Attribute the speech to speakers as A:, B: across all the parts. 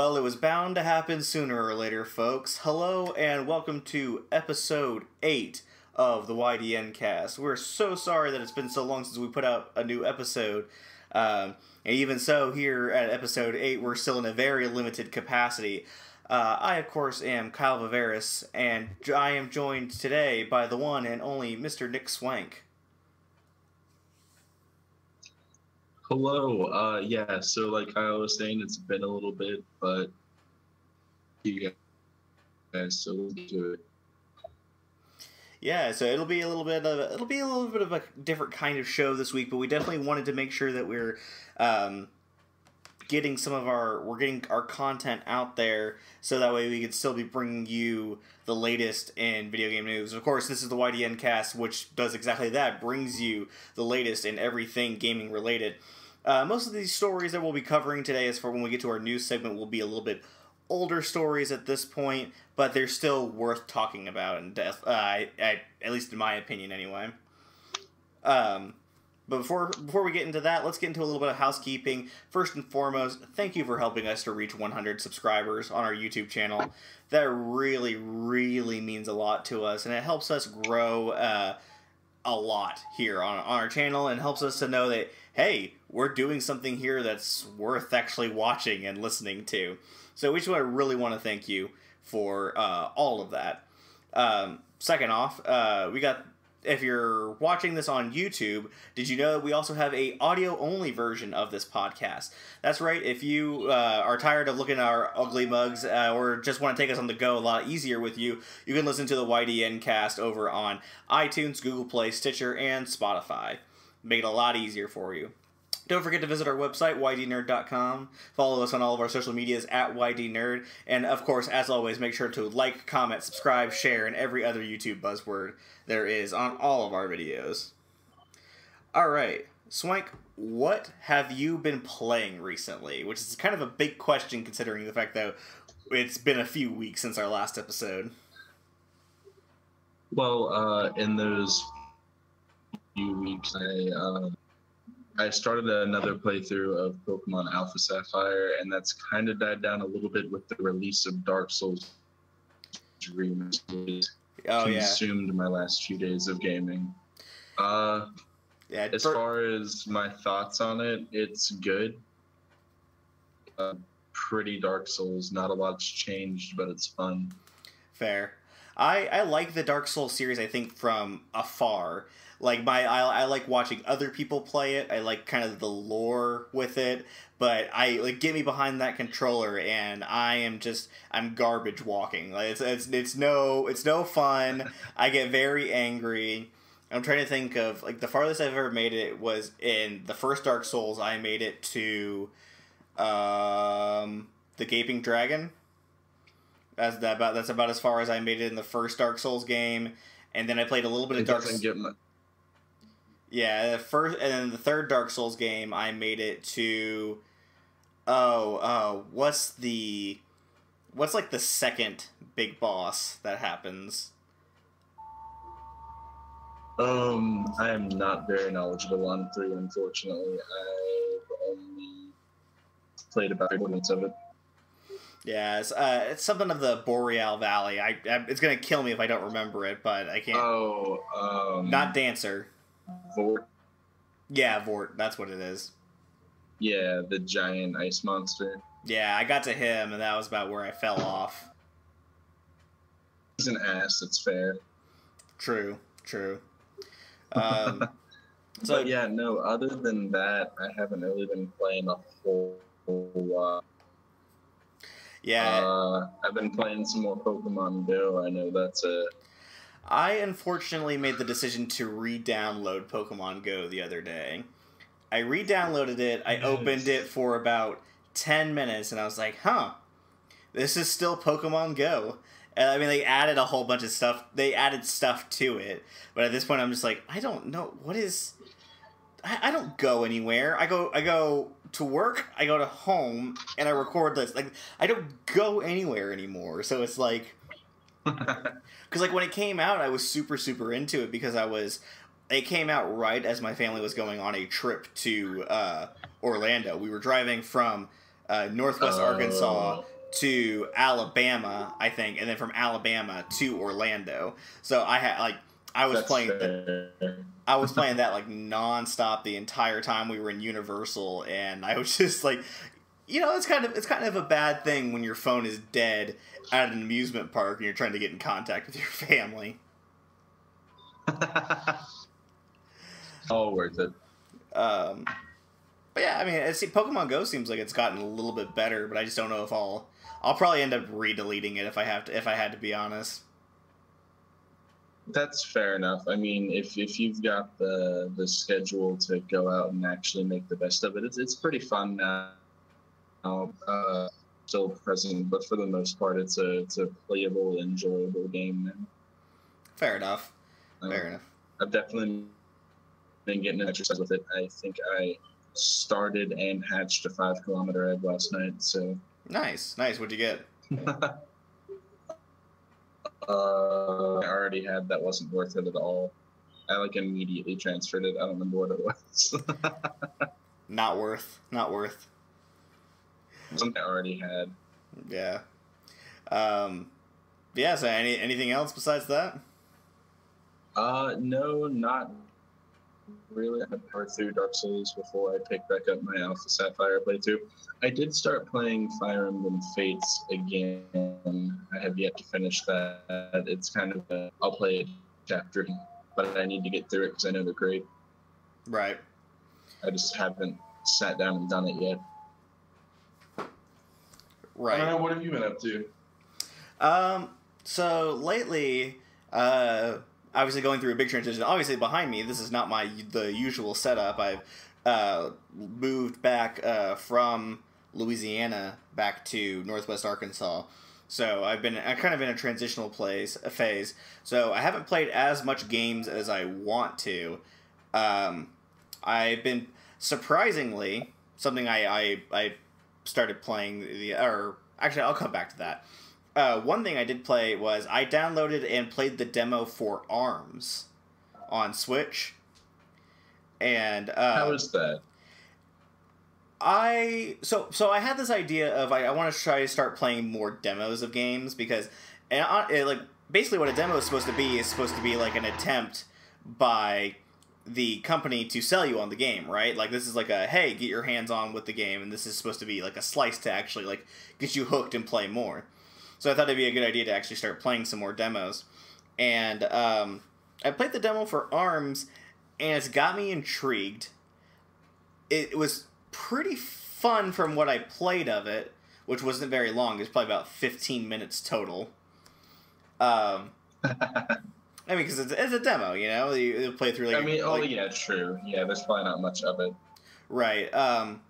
A: Well, it was bound to happen sooner or later, folks. Hello and welcome to episode 8 of the YDN cast. We're so sorry that it's been so long since we put out a new episode. Um, and even so, here at episode 8, we're still in a very limited capacity. Uh, I, of course, am Kyle Viveris, and I am joined today by the one and only Mr. Nick Swank.
B: Hello. Uh, yeah. So, like I was saying, it's been a little bit, but you guys, so we'll do it.
A: Yeah, so it'll be a little bit of it'll be a little bit of a different kind of show this week, but we definitely wanted to make sure that we're um, getting some of our we're getting our content out there so that way we can still be bringing you the latest in video game news. Of course, this is the YDN cast, which does exactly that, brings you the latest in everything gaming related. Uh, most of these stories that we'll be covering today, as for when we get to our news segment, will be a little bit older stories at this point, but they're still worth talking about, and uh, I, I, at least in my opinion, anyway. Um, but before before we get into that, let's get into a little bit of housekeeping. First and foremost, thank you for helping us to reach 100 subscribers on our YouTube channel. That really, really means a lot to us, and it helps us grow uh, a lot here on, on our channel, and helps us to know that hey, we're doing something here that's worth actually watching and listening to. So want to really want to thank you for uh, all of that. Um, second off, uh, we got if you're watching this on YouTube, did you know that we also have a audio only version of this podcast? That's right. If you uh, are tired of looking at our ugly mugs uh, or just want to take us on the go a lot easier with you, you can listen to the YDN cast over on iTunes, Google Play, Stitcher, and Spotify. Make it a lot easier for you. Don't forget to visit our website, ydnerd.com. Follow us on all of our social medias at ydnerd. And of course, as always, make sure to like, comment, subscribe, share, and every other YouTube buzzword there is on all of our videos. Alright, Swank, what have you been playing recently? Which is kind of a big question considering the fact that it's been a few weeks since our last episode.
B: Well, uh, in those few weeks, I uh, I started another playthrough of Pokemon Alpha Sapphire, and that's kind of died down a little bit with the release of Dark Souls Remastered.
A: Oh
B: consumed
A: yeah.
B: my last few days of gaming. Uh,
A: Yeah,
B: as
A: for-
B: far as my thoughts on it, it's good. Uh, pretty Dark Souls. Not a lot's changed, but it's fun.
A: Fair. I, I like the Dark Souls series. I think from afar. Like my I, I like watching other people play it. I like kind of the lore with it. But I like get me behind that controller and I am just I'm garbage walking. Like it's it's, it's no it's no fun. I get very angry. I'm trying to think of like the farthest I've ever made it was in the first Dark Souls. I made it to um, the Gaping Dragon. That's that about that's about as far as I made it in the first Dark Souls game, and then I played a little bit of Dark.
B: doesn't get mu-
A: Yeah, the first and then the third Dark Souls game, I made it to. Oh, oh, what's the, what's like the second big boss that happens?
B: Um, I am not very knowledgeable on three, unfortunately. I've only played about 30 minutes of it.
A: Yeah, it's, uh, it's something of the Boreal Valley. I, I it's gonna kill me if I don't remember it, but I can't.
B: Oh, um,
A: Not Dancer.
B: Vordt.
A: Yeah, Vordt. That's what it is.
B: Yeah, the giant ice monster.
A: Yeah, I got to him, and that was about where I fell off.
B: He's an ass. It's fair.
A: True, true. Um, so
B: but yeah, no. Other than that, I haven't really been playing a whole, whole lot.
A: yeah,
B: Uh, I've been playing some more Pokemon Go. I know that's a
A: I unfortunately made the decision to re-download Pokemon Go the other day. I re-downloaded it. I
B: Nice.
A: opened it for about ten minutes, and I was like, "Huh, this is still Pokemon Go." And, I mean, they added a whole bunch of stuff. They added stuff to it, but at this point, I'm just like, I don't know what is. I, I don't go anywhere. I go. I go to work. I go to home, and I record this. Like, I don't go anywhere anymore. So it's like. Because like when it came out, I was super super into it because I was. It came out right as my family was going on a trip to uh, Orlando. We were driving from uh, Northwest
B: Oh.
A: Arkansas to Alabama, I think, and then from Alabama to Orlando. So I had like I was
B: That's
A: playing
B: fair.
A: I was playing that like nonstop the entire time we were in Universal, and I was just like, you know, it's kind of it's kind of a bad thing when your phone is dead at an amusement park and you're trying to get in contact with your family.
B: All worth it.
A: Um, but yeah, I mean, it's, see Pokemon Go seems like it's gotten a little bit better, but I just don't know if I'll I'll probably end up re-deleting it if I have to if I had to be honest.
B: That's fair enough. I mean, if, if you've got the the schedule to go out and actually make the best of it, it's it's pretty fun now. Uh, still present, but for the most part, it's a it's a playable, enjoyable game. now.
A: Fair enough.
B: Uh,
A: Fair enough.
B: I've definitely been getting an exercise with it. I think I started and hatched a five kilometer egg last night, so
A: Nice, nice. What'd you get?
B: uh, I already had that wasn't worth it at all. I like immediately transferred it. I don't remember what it was.
A: Not worth. Not worth.
B: Something I already had.
A: Yeah. Um. Yeah. So any anything else besides that?
B: Uh, no, not really. I powered through Dark Souls before I picked back up my Alpha Sapphire playthrough. I did start playing Fire Emblem Fates again. I have yet to finish that. It's kind of a, I'll play it chapter, but I need to get through it because I know they're great.
A: Right.
B: I just haven't sat down and done it yet.
A: Right.
B: I don't know. What have you been up to?
A: Um, so lately, uh, obviously going through a big transition. Obviously, behind me, this is not my the usual setup. I've uh, moved back uh, from Louisiana back to Northwest Arkansas. So I've been uh, kind of in a transitional place a phase. So I haven't played as much games as I want to. Um, I've been surprisingly something I I, I started playing the or actually I'll come back to that. Uh, one thing I did play was I downloaded and played the demo for Arms on Switch, and uh,
B: How is that?
A: I so so I had this idea of I, I want to try to start playing more demos of games because and I, it, like basically what a demo is supposed to be is supposed to be like an attempt by the company to sell you on the game, right? Like this is like a hey, get your hands on with the game, and this is supposed to be like a slice to actually like get you hooked and play more. So I thought it'd be a good idea to actually start playing some more demos, and um, I played the demo for Arms, and it's got me intrigued. It was pretty fun from what I played of it, which wasn't very long. It's was probably about fifteen minutes total. Um, I mean, because it's, it's a demo, you know. You, you play through like
B: I mean, oh
A: like-
B: yeah, true. Yeah, there's probably not much of it.
A: Right. Um,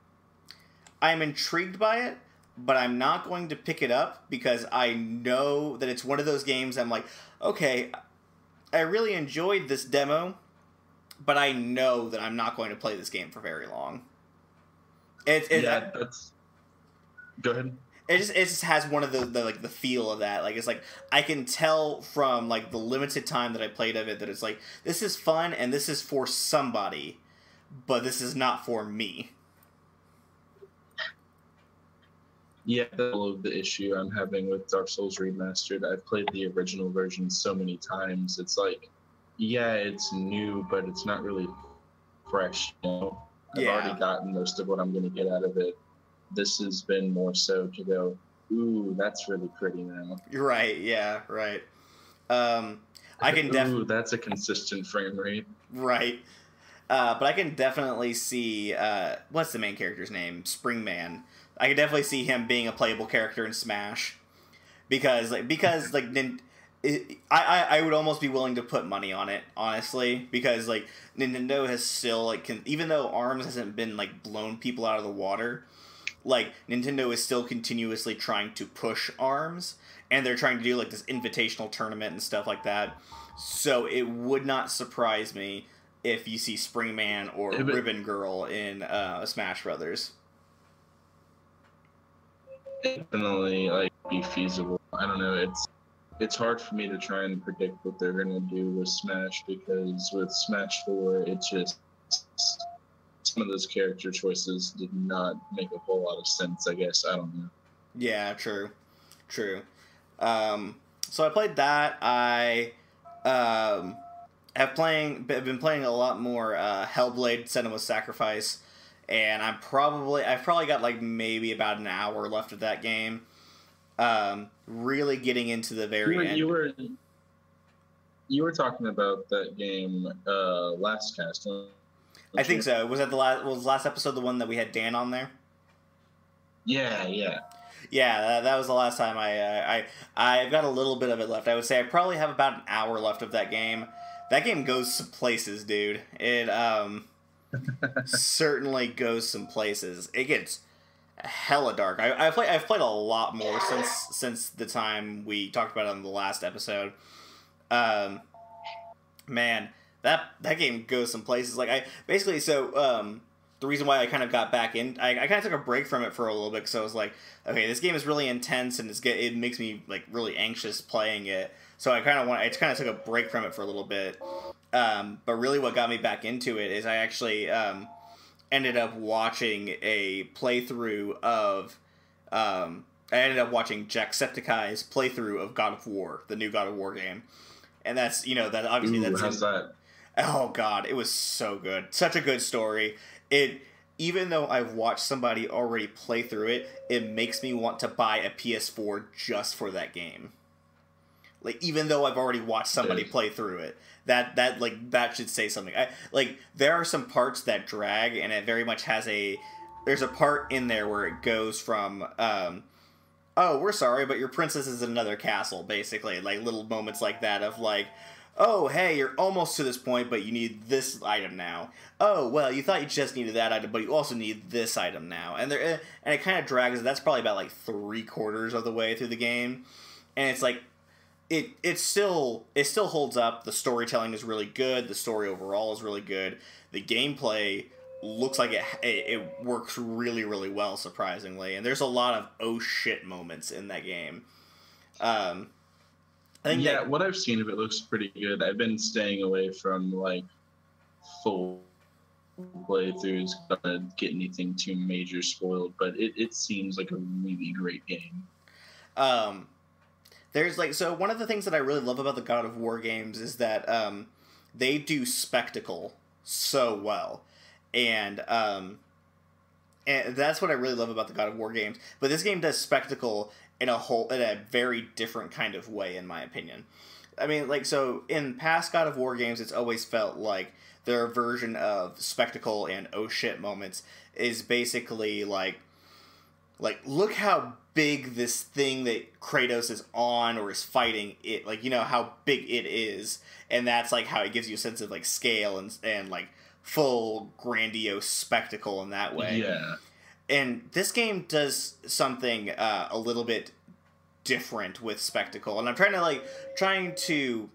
A: I'm intrigued by it, but I'm not going to pick it up because I know that it's one of those games I'm like, okay, I really enjoyed this demo, but I know that I'm not going to play this game for very long. It, it,
B: yeah, that's. Go ahead.
A: It just it just has one of the, the like the feel of that like it's like i can tell from like the limited time that i played of it that it's like this is fun and this is for somebody but this is not for me
B: Yeah, that's the issue I'm having with Dark Souls Remastered. I've played the original version so many times. It's like, yeah, it's new, but it's not really fresh. You know, I've
A: Yeah.
B: already gotten most of what I'm going to get out of it. This has been more so to go, ooh, that's really pretty now.
A: You're right yeah right um i can definitely
B: Ooh, that's a consistent frame rate.
A: Right. Uh, but I can definitely see uh, what's the main character's name? Spring Man. I can definitely see him being a playable character in Smash because like because like nin- I, I I would almost be willing to put money on it honestly because like Nintendo has still like can, even though Arms hasn't been like blown people out of the water like Nintendo is still continuously trying to push Arms and they're trying to do like this invitational tournament and stuff like that so it would not surprise me if you see Spring Man or
B: Yeah, but-
A: Ribbon Girl in uh, Smash Brothers.
B: Definitely, like, be feasible. I don't know. It's it's hard for me to try and predict what they're gonna do with Smash because with Smash Four, it just some of those character choices did not make a whole lot of sense. I guess I don't know.
A: Yeah, true, true. Um, so I played that. I um, have playing have been playing a lot more uh, Hellblade: Senua's Sacrifice, and I'm probably I've probably got like maybe about an hour left of that game. Um, really getting into the very
B: You were,
A: end.
B: you were you were talking about that game uh, last cast.
A: I think so. Was that the last was last episode the one that we had Dan on there?
B: Yeah, yeah.
A: Yeah, that, that was the last time I, uh, I I I've got a little bit of it left. I would say I probably have about an hour left of that game. That game goes some places, dude. It um certainly goes some places. It gets hella dark. I I play I've played a lot more since since the time we talked about it on the last episode. Um, man, that that game goes some places. Like I basically so um the reason why I kind of got back in, I, I kind of took a break from it for a little bit because I was like, okay, this game is really intense and it's get, it makes me like really anxious playing it. So I kind of want, I kind of took a break from it for a little bit. Um, but really, what got me back into it is I actually um, ended up watching a playthrough of. Um, I ended up watching Jacksepticeye's playthrough of God of War, the new God of War game, and that's you know that obviously
B: Ooh,
A: that's
B: how's that?
A: Oh god, it was so good. Such a good story. It even though I've watched somebody already play through it, it makes me want to buy a PS4 just for that game. Like even though I've already watched somebody play through it. That that like that should say something. I like there are some parts that drag and it very much has a there's a part in there where it goes from um oh, we're sorry, but your princess is in another castle basically. Like little moments like that of like oh, hey, you're almost to this point, but you need this item now. Oh, well, you thought you just needed that item, but you also need this item now. And there, and it kind of drags. That's probably about like three quarters of the way through the game, and it's like, it it still it still holds up. The storytelling is really good. The story overall is really good. The gameplay looks like it it, it works really really well, surprisingly. And there's a lot of oh shit moments in that game. Um,
B: yeah,
A: that-
B: what I've seen of it looks pretty good. I've been staying away from like full playthroughs, gonna get anything too major spoiled, but it, it seems like a really great game.
A: um there's like so one of the things that i really love about the god of war games is that um they do spectacle so well and um and that's what i really love about the god of war games but this game does spectacle in a whole in a very different kind of way in my opinion. I mean like so in past god of war games it's always felt like their version of spectacle and oh shit moments is basically like like look how big this thing that Kratos is on or is fighting it like you know how big it is. And that's like how it gives you a sense of like scale and and like full grandiose spectacle in that way.
B: Yeah.
A: And this game does something uh, a little bit different with spectacle and i'm trying to like trying to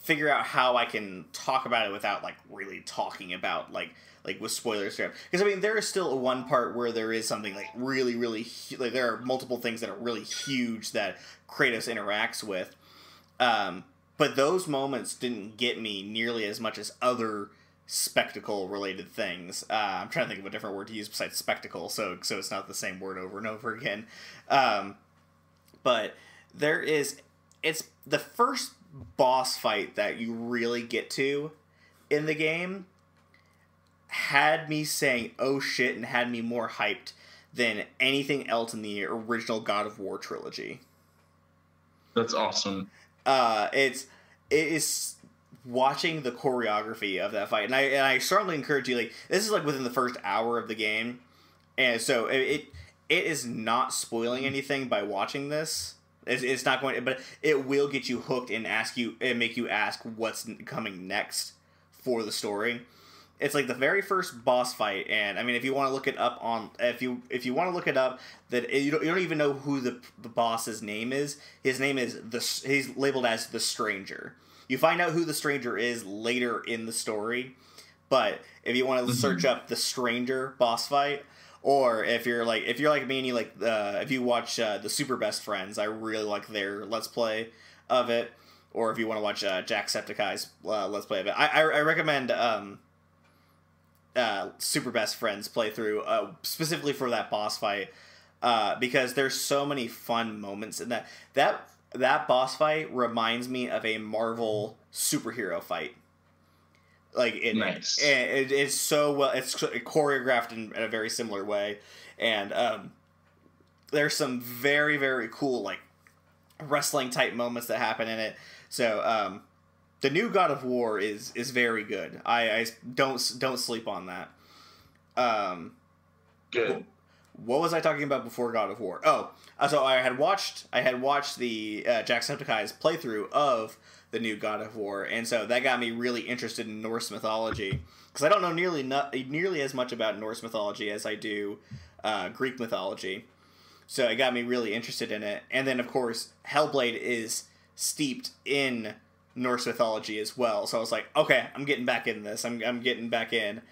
A: figure out how i can talk about it without like really talking about like like with spoilers because i mean there is still one part where there is something like really really like there are multiple things that are really huge that kratos interacts with. Um, but those moments didn't get me nearly as much as other spectacle related things. Uh, I'm trying to think of a different word to use besides spectacle, so so it's not the same word over and over again. Um, but there is it's the first boss fight that you really get to in the game had me saying oh shit and had me more hyped than anything else in the original God of War trilogy
B: That's awesome.
A: uh, it's it is watching the choreography of that fight, and I and I strongly encourage you. Like this is like within the first hour of the game, and so it it, it is not spoiling anything by watching this. It's, it's not going, but it will get you hooked and ask you and make you ask what's coming next for the story. It's like the very first boss fight, and I mean, if you want to look it up on, if you if you want to look it up, that you don't, you don't even know who the the boss's name is. His name is the he's labeled as the stranger. You find out who the stranger is later in the story, but if you want to
B: Mhm.
A: search up the stranger boss fight, or if you're like if you're like me and you like uh, if you watch uh, the Super Best Friends, I really like their Let's Play of it. Or if you want to watch uh, Jacksepticeye's uh, Let's Play of it, I I, I recommend. Um, uh, super best friends playthrough uh, specifically for that boss fight uh, because there's so many fun moments in that that that boss fight reminds me of a Marvel superhero fight. Like it,
B: Nice.
A: it, it- it's so well, it's choreographed in, in a very similar way, and um, there's some very very cool like wrestling type moments that happen in it. So um, the new God of War is is very good. I, I don't don't sleep on that. Um,
B: Good.
A: What was I talking about before God of War? Oh, uh, so I had watched I had watched the uh, Jacksepticeye's playthrough of the new God of War, and so that got me really interested in Norse mythology because I don't know nearly not, nearly as much about Norse mythology as I do uh, Greek mythology. So it got me really interested in it, and then of course Hellblade is steeped in Norse mythology as well. So I was like, okay, I'm getting back in this. I'm I'm getting back in,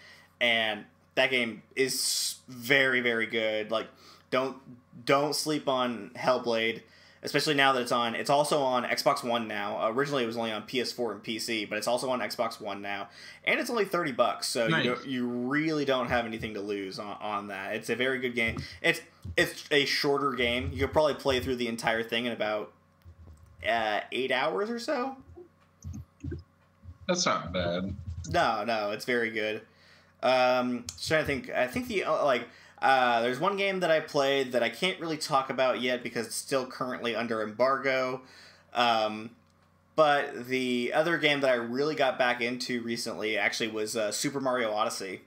A: and that game is very very good. Like don't don't sleep on Hellblade, especially now that it's on. It's also on Xbox One now. originally, it was only on PS4 and PC, but it's also on Xbox One now, and it's only thirty bucks. So
B: Nice.
A: you don't, you really don't have anything to lose on, on that. It's a very good game. It's it's a shorter game. You could probably play through the entire thing in about uh, eight hours or so.
B: That's not bad.
A: No, no, it's very good. Um, just trying to think. I think the uh, like uh, there's one game that I played that I can't really talk about yet because it's still currently under embargo. Um, but the other game that I really got back into recently actually was uh, Super Mario Odyssey,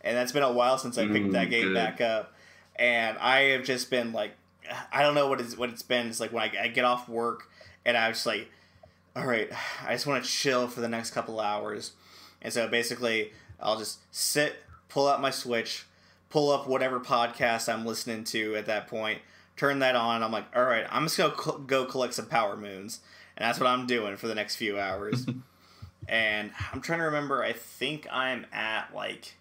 A: and that's been a while since I picked
B: Ooh,
A: that game
B: good.
A: back up. And I have just been like, I don't know what it's what it's been. It's like when I, I get off work and I'm just like, all right, I just want to chill for the next couple hours. And so basically, I'll just sit, pull out my Switch, pull up whatever podcast I'm listening to at that point, turn that on. I'm like, all right, I'm just gonna go collect some power moons, and that's what I'm doing for the next few hours. and I'm trying to remember. I think I'm at like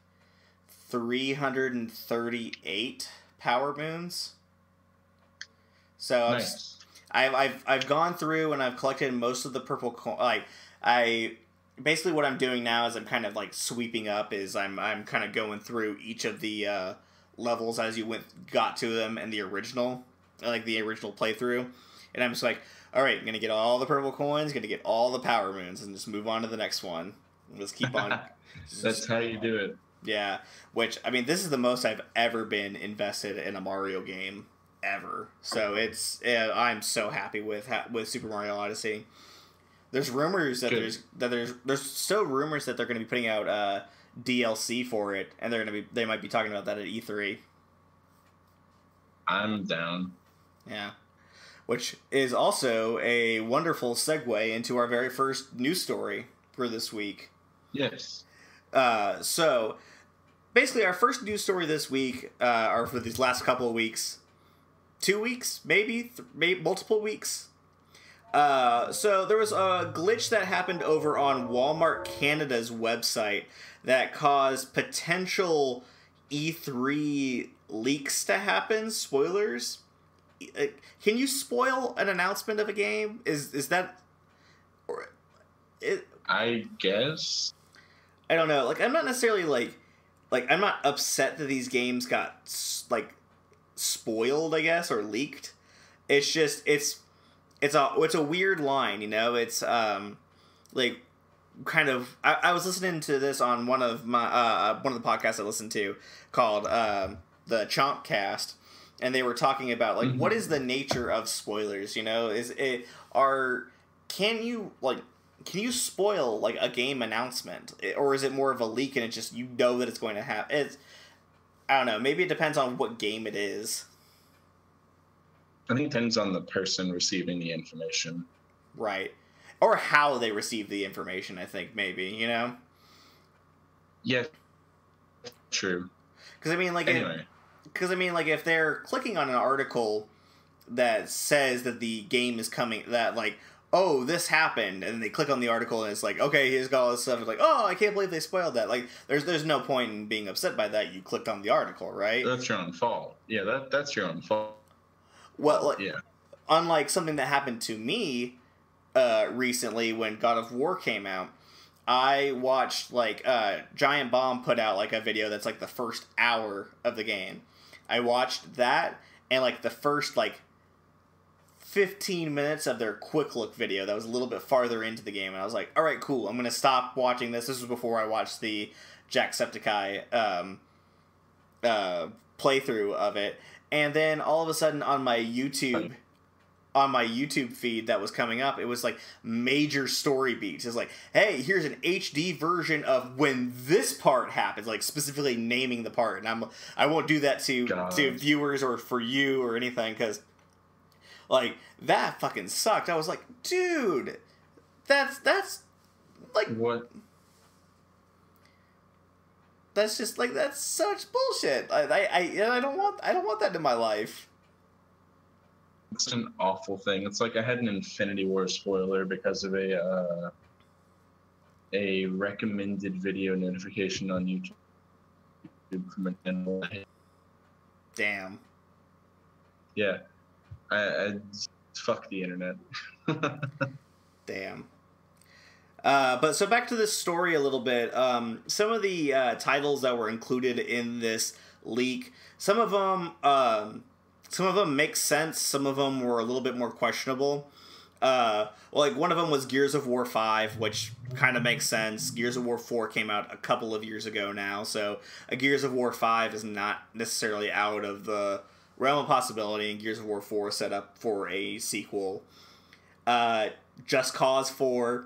A: 338 power moons. So
B: Nice.
A: I've, I've I've gone through and I've collected most of the purple coin. Like I basically what I'm doing now is I'm kind of like sweeping up. Is I'm I'm kind of going through each of the uh, levels as you went got to them in the original, like the original playthrough, and I'm just like, all right, I'm gonna get all the purple coins, gonna get all the power moons, and just move on to the next one. Just keep on.
B: That's how you do it.
A: Yeah, which I mean, this is the most I've ever been invested in a Mario game ever. So it's I'm so happy with with Super Mario Odyssey. There's rumors that
B: Good.
A: there's that there's there's still rumors that they're going to be putting out uh, DLC for it, and they're going to be they might be talking about that at E3.
B: I'm down.
A: Yeah. Which is also a wonderful segue into our very first news story for this week.
B: Yes.
A: Uh, so basically, our first news story this week, uh, or for these last couple of weeks, two weeks, maybe, th- maybe multiple weeks. Uh, so there was a glitch that happened over on Walmart Canada's website that caused potential E3 leaks to happen. Spoilers. Uh, Can you spoil an announcement of a game? Is is that or it,
B: I guess.
A: I don't know. Like, I'm not necessarily like, like I'm not upset that these games got like spoiled, I guess, or leaked. It's just it's it's a it's a weird line, you know. It's um like kind of. I, I was listening to this on one of my uh one of the podcasts I listened to called um the Chomp Cast, and they were talking about like
B: Mhm.
A: what is the nature of spoilers. You know, is it are can you like can you spoil like a game announcement or is it more of a leak and it just you know that it's going to happen it's i don't know maybe it depends on what game it is
B: I think it depends on the person receiving the information.
A: right or how they receive the information i think maybe you know
B: Yeah. True.
A: because i mean like
B: Anyway.
A: because i mean like if they're clicking on an article that says that the game is coming that like oh this happened and they click on the article and it's like okay here's got all this stuff it's like oh i can't believe they spoiled that like there's there's no point in being upset by that you clicked on the article right
B: That's your own fault. Yeah, that that's your own fault.
A: Well like,
B: Yeah.
A: unlike something that happened to me uh, recently when God of War came out, I watched like uh, Giant Bomb put out like a video that's like the first hour of the game. I watched that and like the first like 15 minutes of their quick look video that was a little bit farther into the game and I was like, "All right, cool. I'm going to stop watching this." This was before I watched the Jacksepticeye um uh playthrough of it. And then all of a sudden on my YouTube on my YouTube feed that was coming up, it was like major story beats. It's like, hey, here's an HD version of when this part happens, like specifically naming the part. And I'm I won't do that to
B: God.
A: to viewers or for you or anything because like that fucking sucked. I was like, dude, that's that's like
B: What?
A: That's just like that's such bullshit. I I I, I don't want I don't want that in my life.
B: It's an awful thing. It's like I had an Infinity War spoiler because of a uh, a recommended video notification on YouTube from.
A: Damn.
B: Yeah, I, I fuck the internet.
A: Damn. Uh, but so back to this story a little bit. Um, some of the uh, titles that were included in this leak, some of them, um, some of them make sense. Some of them were a little bit more questionable. Uh, well, like one of them was Gears of War Five, which kind of makes sense. Gears of War Four came out a couple of years ago now, so a Gears of War Five is not necessarily out of the realm of possibility. And Gears of War Four set up for a sequel. Uh, Just Cause Four,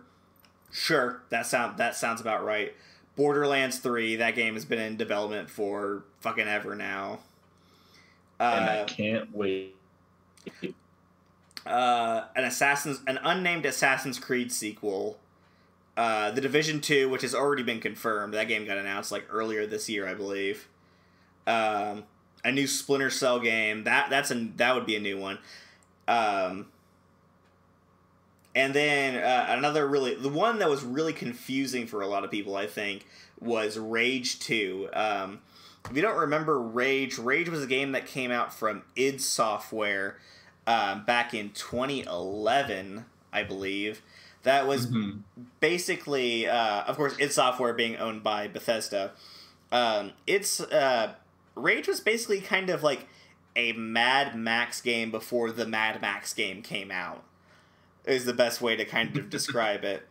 A: sure, that sound that sounds about right. Borderlands Three, that game has been in development for fucking ever now.
B: and I
A: Uh,
B: can't wait.
A: uh, an Assassin's an unnamed Assassin's Creed sequel. Uh, the Division Two, which has already been confirmed, that game got announced like earlier this year, I believe. Um, a new Splinter Cell game that that's a that would be a new one. Um, and then uh, another really the one that was really confusing for a lot of people, I think, was Rage Two. Um, if you don't remember Rage, Rage was a game that came out from id Software um, back in 2011, I believe. That was
B: Mhm.
A: basically, uh, of course, id Software being owned by Bethesda. Um, it's uh, Rage was basically kind of like a Mad Max game before the Mad Max game came out. Is the best way to kind of describe it.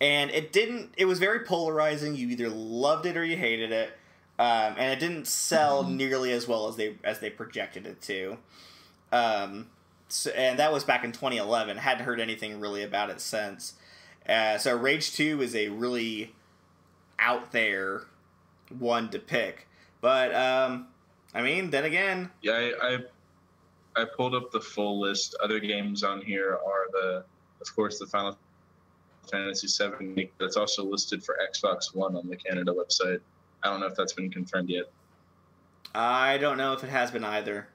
A: And it didn't. It was very polarizing. You either loved it or you hated it, um, and it didn't sell nearly as well as they as they projected it to. Um, so, and that was back in 2011. Hadn't heard anything really about it since. Uh, so Rage Two is a really out there one to pick, but um, I mean, then again,
B: Yeah, I, I I pulled up the full list. Other games on here are the, of course, the Final Fantasy VII that's also listed for Xbox One on the Canada website. I don't know if that's been confirmed yet.
A: I don't know if it has been either.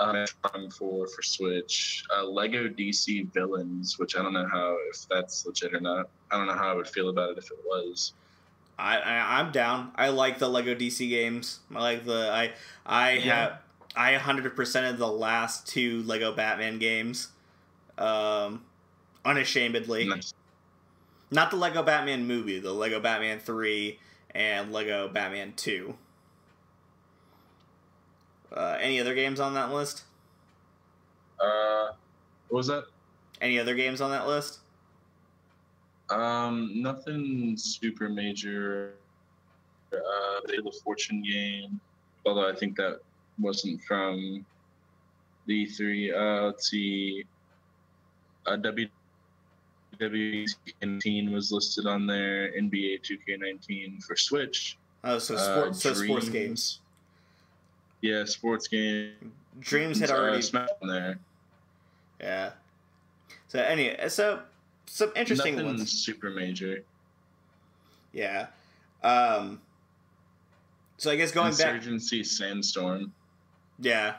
B: Um, for for Switch, uh, Lego DC Villains, which I don't know how if that's legit or not. I don't know how I would feel about it if it was.
A: I, I I'm down. I like the Lego DC games. I like the I I
B: Yeah.
A: have I 100% of the last two Lego Batman games. Um unashamedly.
B: Nice.
A: Not the Lego Batman movie, the Lego Batman 3 and Lego Batman 2. Uh, any other games on that list?
B: Uh, what was that?
A: Any other games on that list?
B: Um, nothing super major. Uh, the Fortune game, although I think that wasn't from the three. Uh, let's see. Uh, WWE 19 was listed on there. NBA 2K19 for Switch.
A: Oh, so
B: Uh,
A: sports, so sports games.
B: Yeah, sports game.
A: Dreams had
B: Uh,
A: already
B: on there.
A: Yeah. So anyway, so some interesting
B: Nothing
A: ones.
B: super major.
A: Yeah. Um. So I guess going back.
B: Insurgency Sandstorm.
A: Yeah.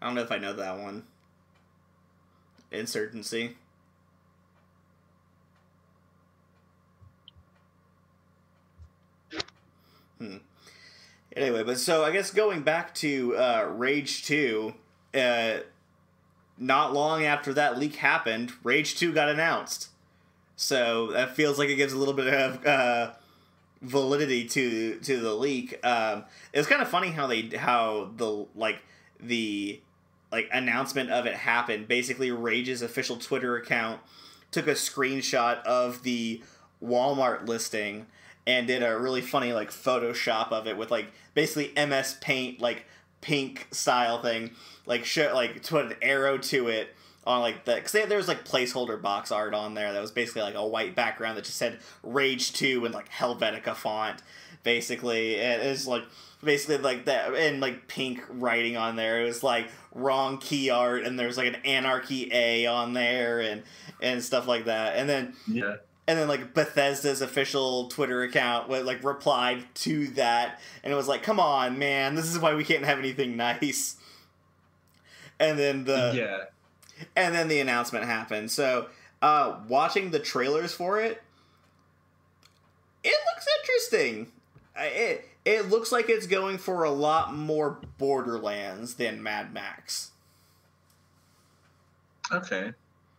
A: I don't know if I know that one. Insurgency. Hmm. Anyway, but so I guess going back to uh, Rage 2, uh, not long after that leak happened, Rage 2 got announced. So that feels like it gives a little bit of uh, validity to to the leak. Um, it was kind of funny how they how the like the like announcement of it happened. Basically, Rage's official Twitter account took a screenshot of the Walmart listing and did a really funny like Photoshop of it with like basically MS Paint like pink style thing, like show like put an arrow to it on like the because there was like placeholder box art on there that was basically like a white background that just said Rage Two in like Helvetica font, basically. And it's like basically like that and like pink writing on there. It was like wrong key art and there's like an anarchy A on there and and stuff like that. And then
B: Yeah.
A: and then like Bethesda's official Twitter account like replied to that, and it was like, "Come on, man, this is why we can't have anything nice." And then the
B: yeah.
A: And then the announcement happened. So, uh, watching the trailers for it, it looks interesting. It it looks like it's going for a lot more Borderlands than Mad Max.
B: Okay.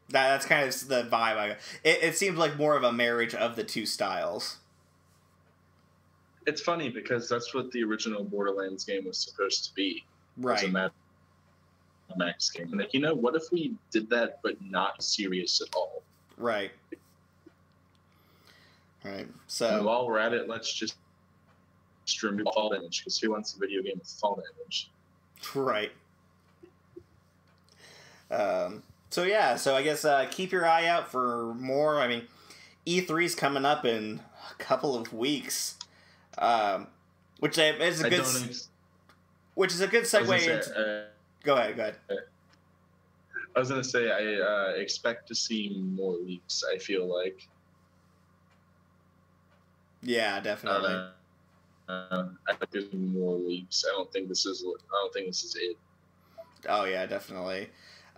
A: That, that's kind of the vibe. I got. It, it seems like more of a marriage of the two styles.
B: It's funny because that's what the original Borderlands game was supposed to be. Was a
A: Right.
B: Mad Max game. And like, you know, what if we did that but not serious at all?
A: Right. Right.
B: And
A: So
B: while we're at it, let's just just remove fall damage because who wants a video game with fall damage?
A: right. Um. So yeah. So I guess uh, keep your eye out for more. I mean, E3's coming up in a couple of weeks. Um, which is a good.
B: Ex-
A: which is a good segue.
B: gonna
A: into,
B: uh,
A: go ahead. Go ahead.
B: I was gonna say I uh, expect to see more leaks. I feel like.
A: Yeah, definitely.
B: Uh, uh, I think there's more leaks. I don't think this is. I don't think this is it.
A: Oh yeah, definitely.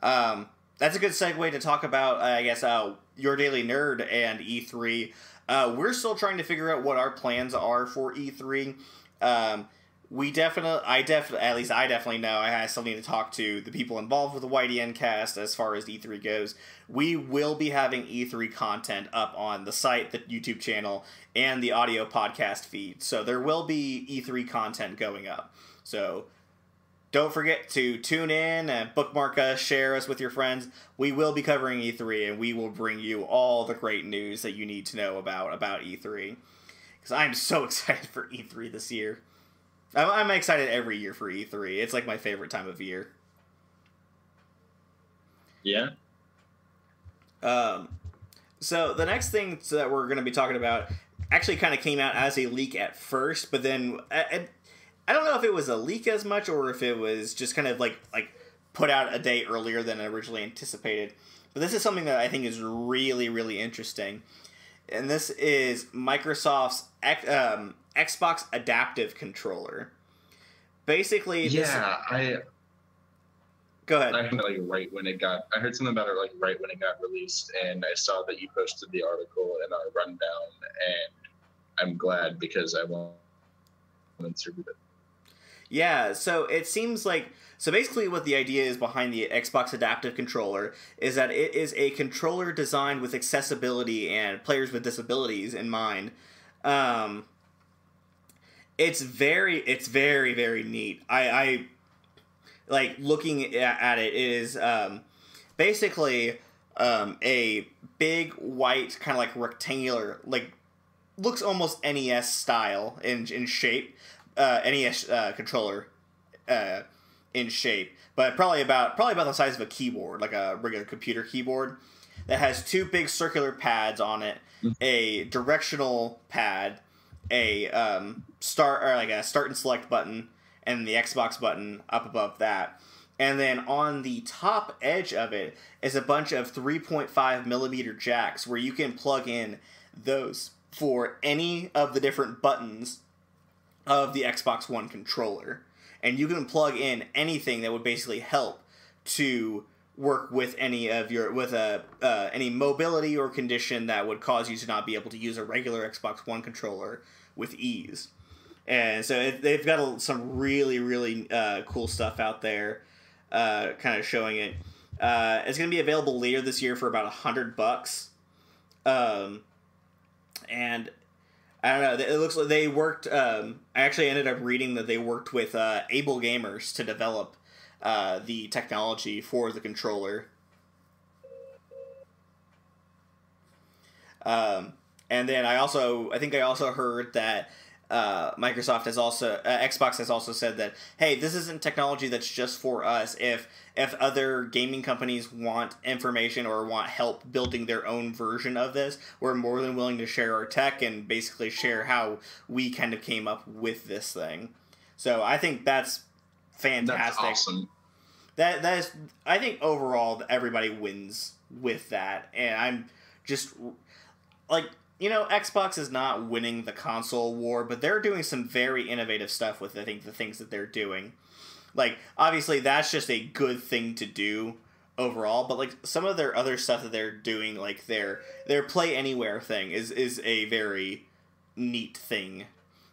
A: Um, that's a good segue to talk about, uh, I guess, uh, your daily nerd and E3. Uh, we're still trying to figure out what our plans are for E3. Um, we definitely, I definitely, at least I definitely know I still need to talk to the people involved with the YDN cast as far as E3 goes. We will be having E3 content up on the site, the YouTube channel, and the audio podcast feed. So there will be E3 content going up. So don't forget to tune in and bookmark us, share us with your friends. We will be covering E3 and we will bring you all the great news that you need to know about about E3. Because I'm so excited for E3 this year. I'm, I'm excited every year for E3. It's like my favorite time of year.
B: Yeah.
A: Um, so the next thing that we're going to be talking about actually kind of came out as a leak at first, but then I, I, I don't know if it was a leak as much or if it was just kind of like like put out a day earlier than I originally anticipated. But this is something that I think is really really interesting, and this is Microsoft's um, Xbox Adaptive Controller. Basically, this,
B: Yeah. I
A: go ahead.
B: I heard like right when it got. I heard something about it like right when it got released, and I saw that you posted the article in our rundown, and I'm glad because I won't insert it.
A: Yeah, so it seems like so basically what the idea is behind the Xbox Adaptive Controller is that it is a controller designed with accessibility and players with disabilities in mind. Um, it's very it's very very neat. I, I like looking at, it, it is um, basically um, a big white kind of like rectangular like looks almost NES style in in shape uh, NES uh, controller uh, in shape, but probably about probably about the size of a keyboard, like a regular computer keyboard, that has two big circular pads on it, a directional pad, a um, start or like a start and select button, and the Xbox button up above that. And then on the top edge of it is a bunch of 3.5 millimeter jacks where you can plug in those for any of the different buttons of the Xbox One controller. And you can plug in anything that would basically help to work with any of your with a uh, any mobility or condition that would cause you to not be able to use a regular Xbox One controller with ease. And so it, they've got a, some really really uh, cool stuff out there, uh, kind of showing it. Uh, it's going to be available later this year for about a hundred bucks. Um, and I don't know. It looks like they worked. Um, I actually ended up reading that they worked with uh, AbleGamers to develop uh, the technology for the controller. Um, and then I also, I think I also heard that uh, Microsoft has also, uh, Xbox has also said that, hey, this isn't technology that's just for us. If if other gaming companies want information or want help building their own version of this, we're more than willing to share our tech and basically share how we kind of came up with this thing. So I think that's fantastic.
B: That's awesome.
A: That that is, I think overall everybody wins with that, and I'm just like you know Xbox is not winning the console war, but they're doing some very innovative stuff with I think the things that they're doing. Like obviously that's just a good thing to do overall, but like some of their other stuff that they're doing, like their their play anywhere thing is is a very neat thing.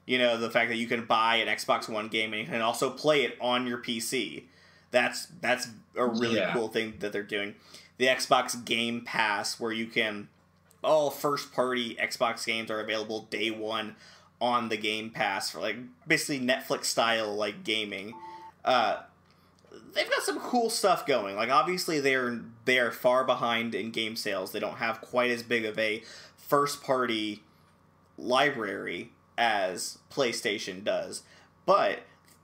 A: You know, the fact that you can buy an Xbox One game and you can also play it on your PC. That's that's a really
B: Yeah.
A: cool thing that they're doing. The Xbox Game Pass where you can all first party Xbox games are available day one on the Game Pass for like basically Netflix style like gaming. Uh, they've got some cool stuff going. Like obviously they're they are far behind in game sales. They don't have quite as big of a first party library as PlayStation does. But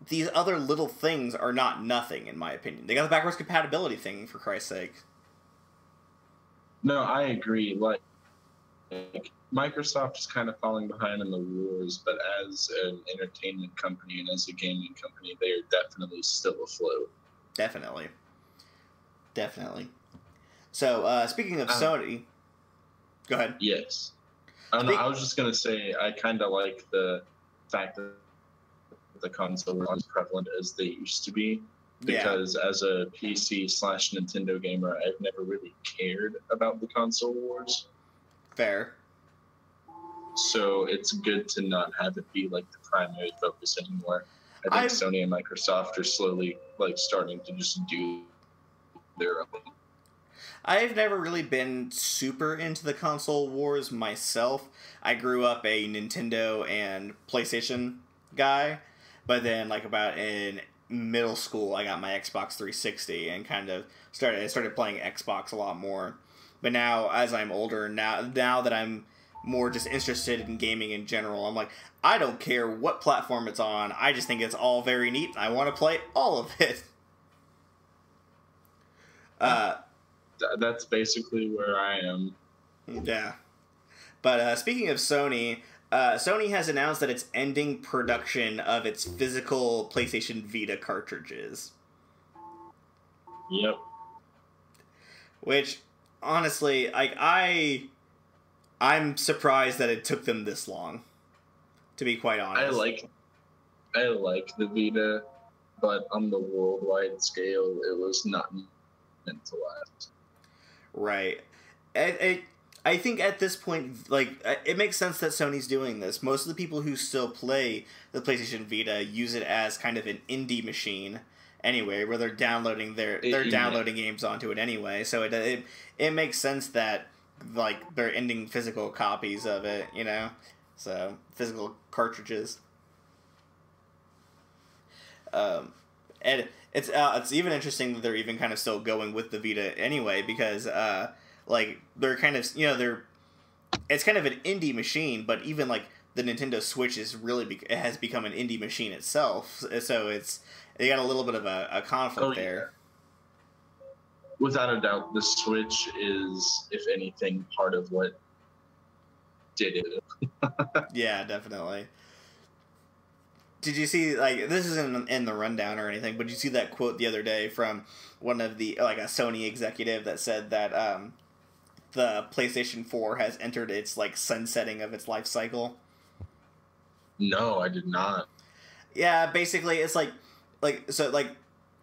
A: these other little things are not nothing in my opinion. They got the backwards compatibility thing for Christ's sake.
B: No, I agree. Like, like, Microsoft is kind of falling behind in the wars, but as an entertainment company and as a gaming company, they are definitely still afloat.
A: Definitely. Definitely. So, uh, speaking of
B: Uh,
A: Sony, go ahead.
B: Yes. I, know, I was just gonna say I kind of like the fact that the console are as prevalent as they used to be.
A: Yeah.
B: Because as a PC slash Nintendo gamer, I've never really cared about the console wars.
A: Fair.
B: So it's good to not have it be like the primary focus anymore. I think
A: I've-
B: Sony and Microsoft are slowly like starting to just do their own.
A: I've never really been super into the console wars myself. I grew up a Nintendo and PlayStation guy, but then like about in middle school, I got my Xbox 360 and kind of started I started playing Xbox a lot more. But now as I'm older, now now that I'm more just interested in gaming in general, I'm like I don't care what platform it's on. I just think it's all very neat. I want to play all of it. Uh
B: That's basically where I am.
A: Yeah. But uh, speaking of Sony, uh, Sony has announced that it's ending production of its physical PlayStation Vita cartridges.
B: Yep.
A: Which, honestly, like I, I'm surprised that it took them this long. To be quite honest,
B: I like I like the Vita, but on the worldwide scale, it was not meant to last.
A: Right. I, I, I think at this point, like, it makes sense that Sony's doing this. Most of the people who still play the PlayStation Vita use it as kind of an indie machine anyway, where they're downloading their
B: It-
A: they're downloading games onto it anyway. So it, it it makes sense that like they're ending physical copies of it, you know. So physical cartridges. Um, and it's uh, it's even interesting that they're even kind of still going with the Vita anyway because uh, like they're kind of you know they're it's kind of an indie machine, but even like the Nintendo Switch is really be- it has become an indie machine itself. So it's they got a little bit of a, a conflict
B: Oh, yeah.
A: there.
B: Without a doubt, the Switch is, if anything, part of what did it.
A: Yeah, definitely. Did you see like this isn't in the rundown or anything, but did you see that quote the other day from one of the like a Sony executive that said that um, the PlayStation Four has entered its like sunsetting of its life cycle?
B: No, I did not.
A: Yeah, basically, it's like, like so, like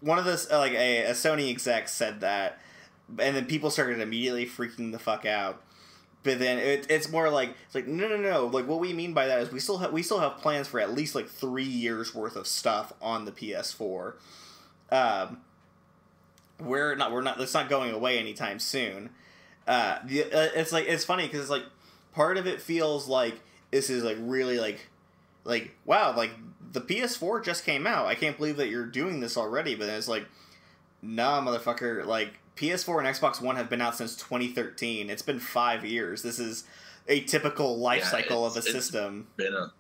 A: one of uh, like a, a Sony exec said that, and then people started immediately freaking the fuck out. But then it, it's more like it's like no no no like what we mean by that is we still have we still have plans for at least like three years worth of stuff on the PS4. Um, we're not we're not it's not going away anytime soon. uh, the, uh, it's like it's funny because it's like part of it feels like this is like really like like wow like the PS4 just came out. I can't believe that you're doing this already. But it's like, nah, motherfucker. Like PS4 and Xbox One have been out since 2013. It's been five years. This is a typical life
B: Yeah,
A: cycle of a system.
B: Been a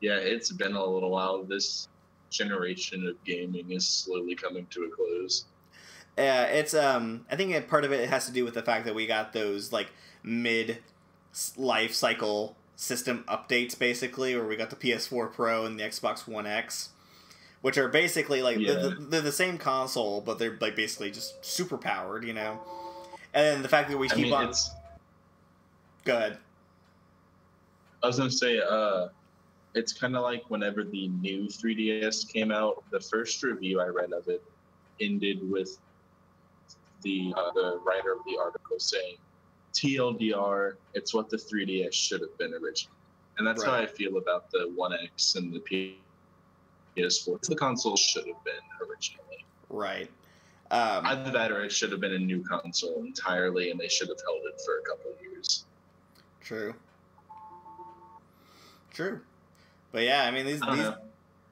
B: yeah, it's been a little while. This generation of gaming is slowly coming to a close.
A: Yeah, it's um. I think part of it has to do with the fact that we got those like mid life cycle system updates, basically, where we got the PS4 Pro and the Xbox One X, which are basically like
B: Yeah.
A: they're, they're the same console, but they're like basically just super powered, you know. And then the fact that we
B: I
A: keep
B: mean,
A: on.
B: it's.
A: Go ahead.
B: I was gonna say, uh, it's kind of like whenever the new 3DS came out. The first review I read of it ended with the uh, the writer of the article saying, "TLDR, it's what the 3DS should have been originally," and that's how I feel about the One X and the PS4. The console should have been originally.
A: Right. Um,
B: Either that, or it should have been a new console entirely, and they should have held it for a couple of years.
A: true. True. But yeah, I mean these
B: I
A: these
B: know.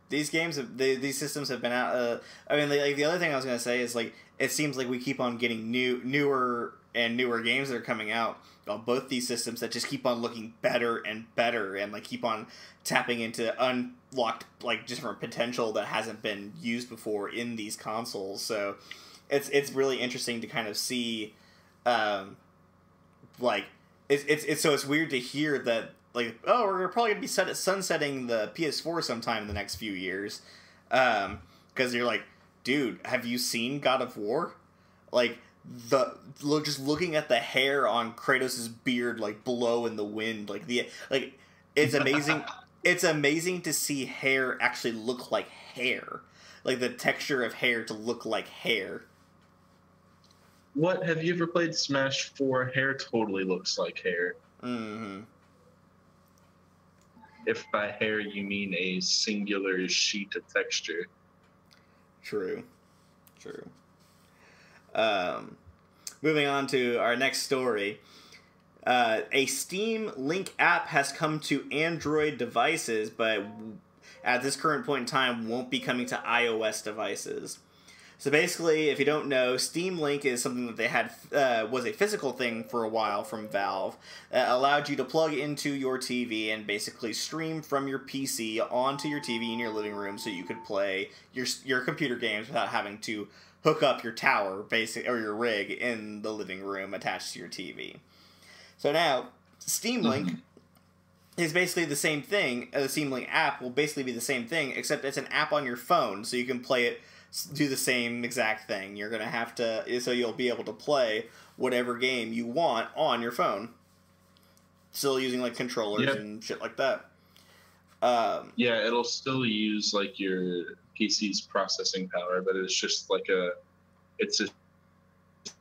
A: these games have they, these systems have been out uh, i mean like, the other thing i was going to say is like it seems like we keep on getting new newer and newer games that are coming out on both these systems that just keep on looking better and better and like keep on tapping into unlocked like different potential that hasn't been used before in these consoles. So it's it's really interesting to kind of see um like it's it's, it's so it's weird to hear that like oh we're probably gonna be set at sunsetting the PS4 sometime in the next few years, um because you're like dude have you seen God of War, like the look just looking at the hair on Kratos's beard like blow in the wind like the like it's amazing it's amazing to see hair actually look like hair like the texture of hair to look like hair
B: What have you ever played Smash 4? Hair totally looks like hair.
A: mm-hmm.
B: If by hair you mean a singular sheet of texture.
A: True. True. Um, moving on to our next story. Uh, a Steam Link app has come to Android devices, but at this current point in time won't be coming to iOS devices. So basically, if you don't know, Steam Link is something that they had uh, was a physical thing for a while from Valve that allowed you to plug into your TV and basically stream from your PC onto your TV in your living room, so you could play your your computer games without having to hook up your tower, basic or your rig in the living room attached to your TV. So now, Steam Link is basically the same thing. Uh, the Steam Link app will basically be the same thing, except it's an app on your phone, so you can play it, do the same exact thing. You're gonna have to, so you'll be able to play whatever game you want on your phone, still using like controllers
B: Yep.
A: and shit like that. Um,
B: Yeah, it'll still use like your PC's processing power, but it's just like a it's a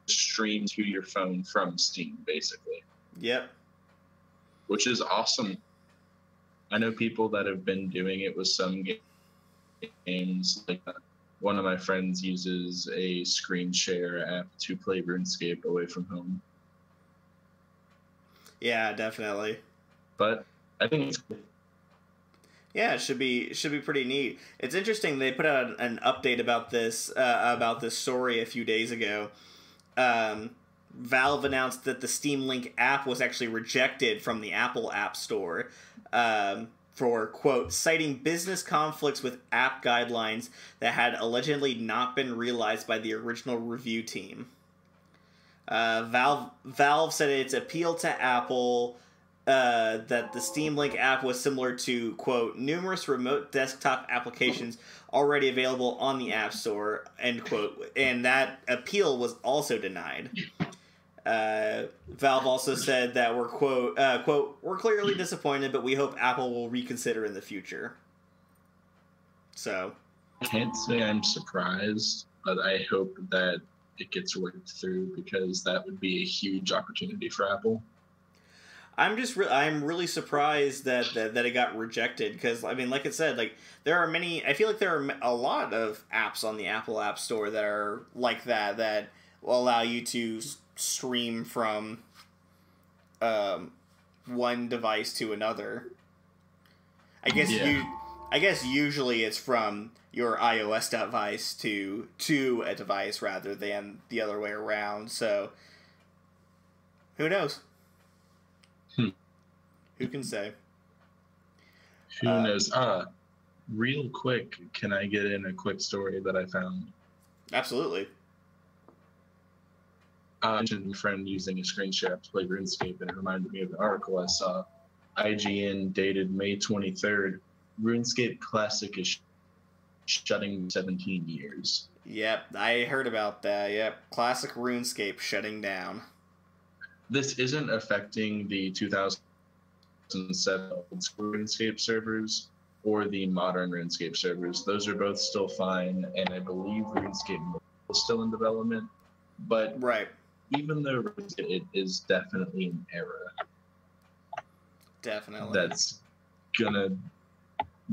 B: stream to your phone from Steam basically,
A: yep.
B: which is awesome. I know people that have been doing it with some games. Like uh, one of my friends uses a screen share app to play RuneScape away from home.
A: Yeah, definitely.
B: But I think it's
A: Yeah, it should be should be pretty neat. It's interesting they put out an update about this uh, about this story a few days ago. Um, Valve announced that the Steam Link app was actually rejected from the Apple App Store um, for quote citing business conflicts with app guidelines that had allegedly not been realized by the original review team. Uh, Valve Valve said its appeal to Apple uh, that the Steam Link app was similar to quote numerous remote desktop applications already available on the App Store end quote, and that appeal was also denied. Uh, Valve also said that we're quote uh, quote we're clearly disappointed, but we hope Apple will reconsider in the future. So
B: I can't say I'm surprised, but I hope that it gets worked through because that would be a huge opportunity for Apple.
A: I'm just re- I'm really surprised that that, that it got rejected because I mean, like I said, like there are many. I feel like there are a lot of apps on the Apple App Store that are like that. That will allow you to stream from um, one device to another. I guess yeah. you. I guess usually it's from your iOS device to to a device rather than the other way around. So who knows? Who can say?
B: Who uh, knows? Uh, real quick, can I get in a quick story that I found?
A: Absolutely.
B: I mentioned a friend using a screen share to play RuneScape, and it reminded me of the article I saw. IGN dated May 23rd. RuneScape Classic is shutting 17 years.
A: Yep, I heard about that. Yep, Classic RuneScape shutting down.
B: This isn't affecting the 2007 RuneScape servers or the modern RuneScape servers. Those are both still fine, and I believe RuneScape is still in development. But
A: right
B: even though it is definitely an era.
A: Definitely.
B: That's gonna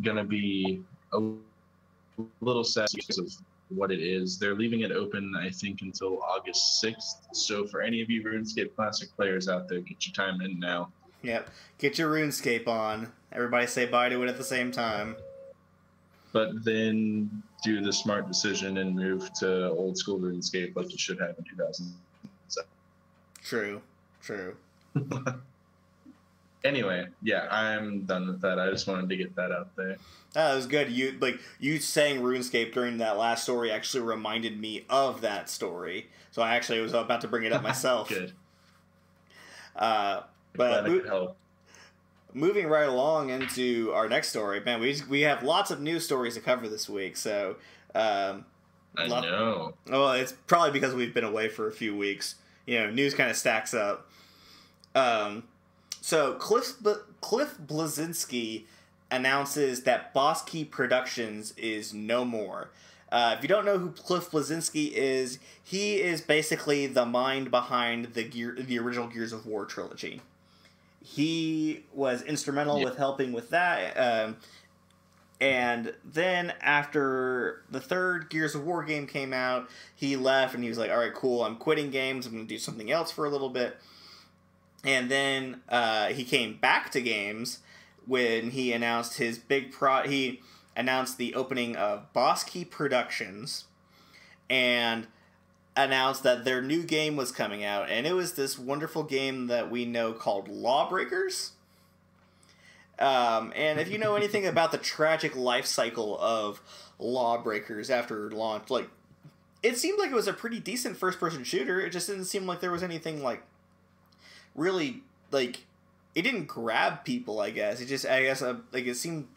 B: gonna be a little sad because of what it is. They're leaving it open, I think, until August sixth. So for any of you RuneScape Classic players out there, get your time in now.
A: Yep, get your RuneScape on. Everybody say bye to it at the same time.
B: But then do the smart decision and move to old school RuneScape like you should have in 2000.
A: True. True.
B: anyway, yeah, I'm done with that. I just wanted to get that out there.
A: That was good. You like you saying RuneScape during that last story actually reminded me of that story. So I actually was about to bring it up myself.
B: good.
A: Uh, but mo- moving right along into our next story, man, we we have lots of news stories to cover this week. So um,
B: I lot- know.
A: Well, it's probably because we've been away for a few weeks you know, news kind of stacks up. Um, so Cliff Cliff Bleszinski announces that Boss Key Productions is no more. Uh, if you don't know who Cliff Bleszinski is, he is basically the mind behind the gear, the original Gears of War trilogy. He was instrumental with helping with that. Um, and then after the third Gears of War game came out, he left and he was like, "All right, cool. I'm quitting games. I'm going to do something else for a little bit." And then uh, he came back to games when he announced his big pro. He announced the opening of Boss Key Productions, and announced that their new game was coming out, and it was this wonderful game that we know called Lawbreakers. Um, and if you know anything about the tragic life cycle of Lawbreakers after launch, like it seemed like it was a pretty decent first person shooter. It just didn't seem like there was anything like really like it didn't grab people. I guess it just I guess uh, like it seemed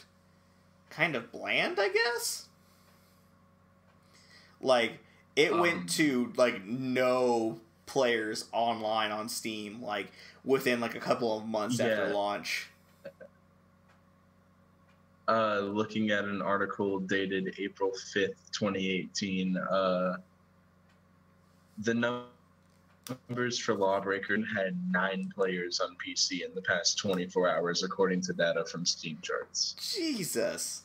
A: kind of bland. I guess like it um, went to like no players online on Steam like within like a couple of months yeah. after launch
B: uh, looking at an article dated April 5th, 2018, uh, the numbers for Lawbreaker had nine players on PC in the past 24 hours, according to data from Steam charts.
A: Jesus.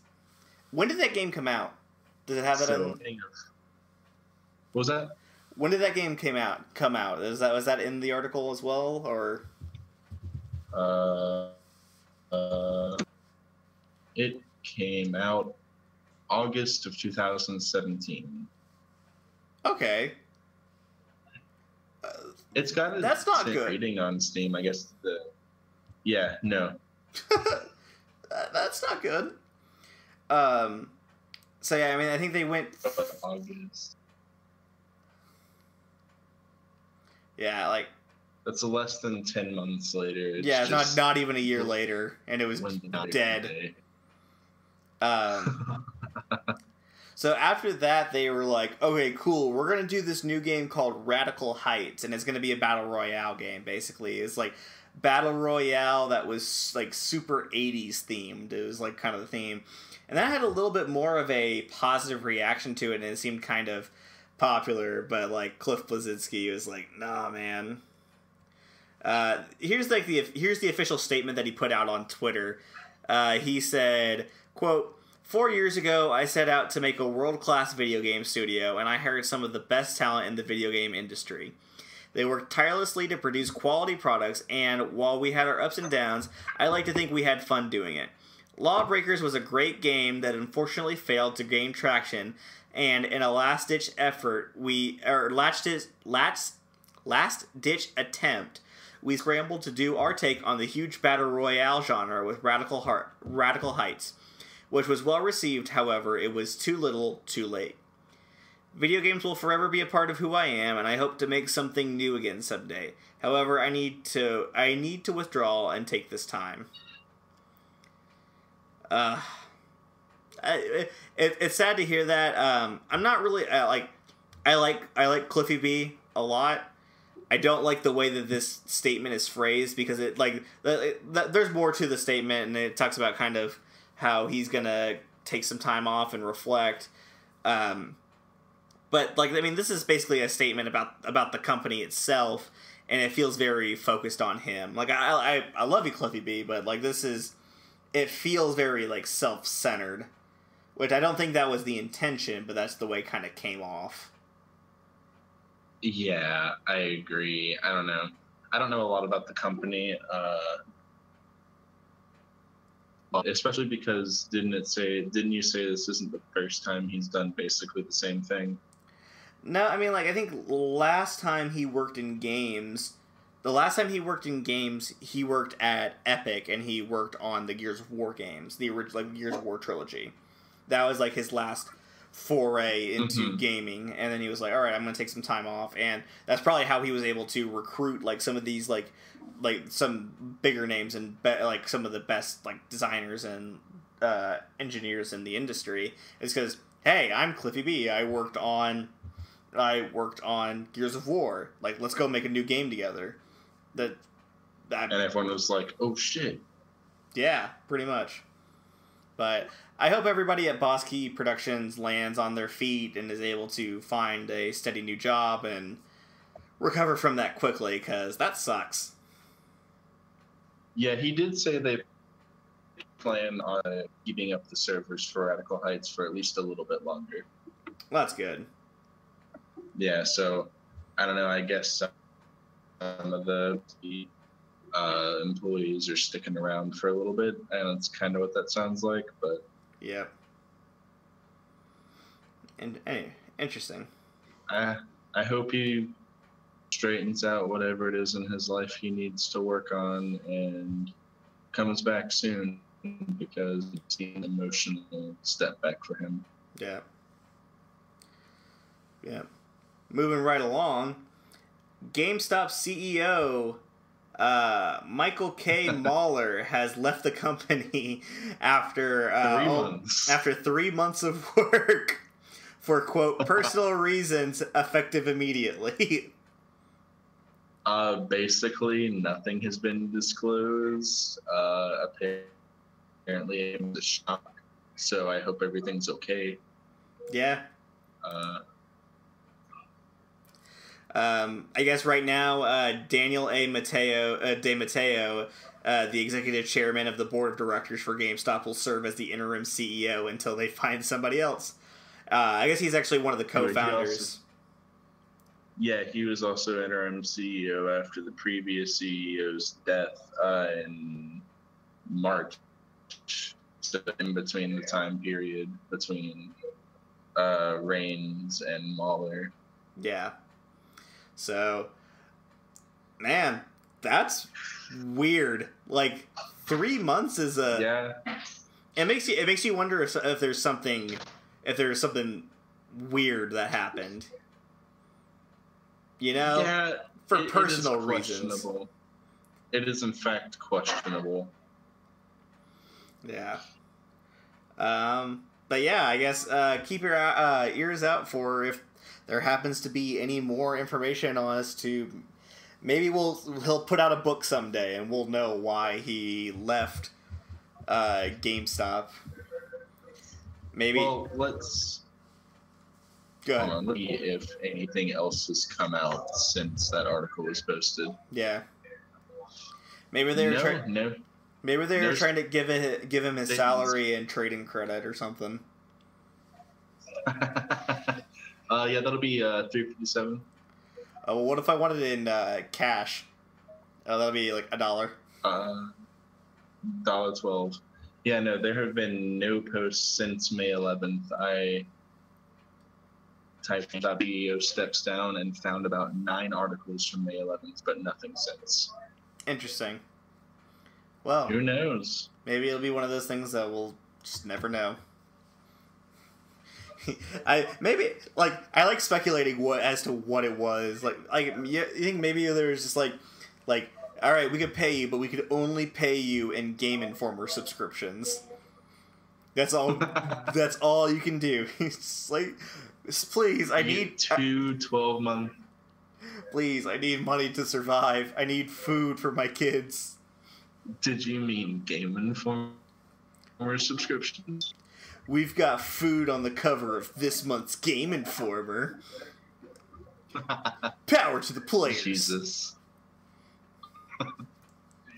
A: When did that game come out? Does it have that? So, in...
B: What was that?
A: When did that game came out? Come out? Is that was that in the article as well, or?
B: Uh, uh, it came out August of 2017.
A: Okay.
B: Uh, it's got a
A: that's not good
B: rating on Steam. I guess the yeah no.
A: that's not good. Um. So yeah, I mean, I think they went
B: August.
A: Yeah, like
B: that's less than ten months later.
A: It's yeah, not not even a year later, and it was dead. Um, so after that, they were like, "Okay, cool. We're gonna do this new game called Radical Heights, and it's gonna be a battle royale game. Basically, it's like battle royale that was like super '80s themed. It was like kind of the theme, and that had a little bit more of a positive reaction to it, and it seemed kind of popular. But like Cliff Bleszinski was like, "Nah, man." Uh, here's like the here's the official statement that he put out on Twitter. Uh, he said, "quote Four years ago, I set out to make a world class video game studio, and I hired some of the best talent in the video game industry. They worked tirelessly to produce quality products, and while we had our ups and downs, I like to think we had fun doing it. Lawbreakers was a great game that unfortunately failed to gain traction, and in a last ditch effort, we or last ditch last last ditch attempt, we scrambled to do our take on the huge battle royale genre with Radical Heart, Radical Heights, which was well received. However, it was too little, too late. Video games will forever be a part of who I am, and I hope to make something new again someday. However, I need to I need to withdraw and take this time. Uh, It, it's sad to hear that. Um, I'm not really like I like I like Cliffy B a lot. I don't like the way that this statement is phrased because it like there's more to the statement and it talks about kind of how he's gonna take some time off and reflect. Um, but like I mean, this is basically a statement about about the company itself, and it feels very focused on him. Like I I, I love you, Cliffy B, but like this is it feels very like self centered, which I don't think that was the intention, but that's the way kind of came off.
B: Yeah, I agree. I don't know. I don't know a lot about the company. Uh, especially because didn't it say didn't you say this isn't the first time he's done basically the same thing
A: no, I mean like I think last time he worked in games, the last time he worked in games, he worked at Epic and he worked on the Gears of War games, the original like Gears of War trilogy. That was like his last foray into mm-hmm. gaming and then he was like all right i'm gonna take some time off and that's probably how he was able to recruit like some of these like like some bigger names and be- like some of the best like designers and uh, engineers in the industry is because hey i'm cliffy b i worked on I worked on Gears of War. Like, let's go make a new game together. That,
B: that and everyone was like, "Oh shit!"
A: Yeah, pretty much. But I hope everybody at Boss Key Productions lands on their feet and is able to find a steady new job and recover from that quickly, because that sucks.
B: Yeah, he did say they plan on keeping up the servers for Radical Heights for at least a little bit longer.
A: Well, that's good
B: yeah, so I don't know. I guess some of the uh, employees are sticking around for a little bit, and it's kind of what that sounds like. But
A: yeah, and anyway, interesting.
B: I I hope he straightens out whatever it is in his life he needs to work on and comes back soon because it's an emotional step back for him.
A: Yeah. Yeah moving right along, GameStop CEO uh, Michael K. Mauler has left the company after uh, three oh, after three months of work for quote personal reasons effective immediately.
B: Uh, basically, nothing has been disclosed. Uh, apparently, it was a shock. So I hope everything's okay.
A: Yeah.
B: Uh,
A: um, I guess right now, uh, Daniel A. Mateo, uh, DeMatteo, uh, the executive chairman of the board of directors for GameStop, will serve as the interim CEO until they find somebody else. Uh, I guess he's actually one of the co-founders.
B: yeah, he was also interim CEO after the previous CEO's death uh, in March. So in between the time period between uh, Raines and Mauler.
A: Yeah. So, man, that's weird. Like three months is a
B: yeah.
A: It makes you it makes you wonder if, if there's something if there's something weird that happened. You know,
B: yeah,
A: for it, personal it reasons.
B: It is in fact questionable.
A: Yeah. Um. But yeah, I guess uh, keep your uh, ears out for if there happens to be any more information on us to maybe we'll he'll put out a book someday and we'll know why he left uh, GameStop. Maybe.
B: Well, let's.
A: Go ahead. On,
B: see if anything else has come out since that article was posted.
A: Yeah. Maybe they're
B: no,
A: trying.
B: No.
A: Maybe they were
B: There's-
A: trying to give it give him his salary and trading credit or something.
B: uh, yeah, that'll be uh, 357.
A: Oh, well, what if I wanted it in uh, cash? Oh, that'll be like a dollar.
B: Uh, dollar twelve. Yeah, no, there have been no posts since May 11th. I typed .bio steps down and found about nine articles from May 11th, but nothing since.
A: Interesting. Well,
B: Who knows?
A: maybe it'll be one of those things that we'll just never know. I maybe like I like speculating what as to what it was like. Like you you think maybe there's just like like all right, we could pay you, but we could only pay you in Game Informer subscriptions. That's all. that's all you can do. It's like, please, I need
B: two 12 month.
A: Please, I need money to survive. I need food for my kids.
B: Did you mean Game Informer subscriptions?
A: We've got food on the cover of this month's Game Informer. Power to the players.
B: Jesus.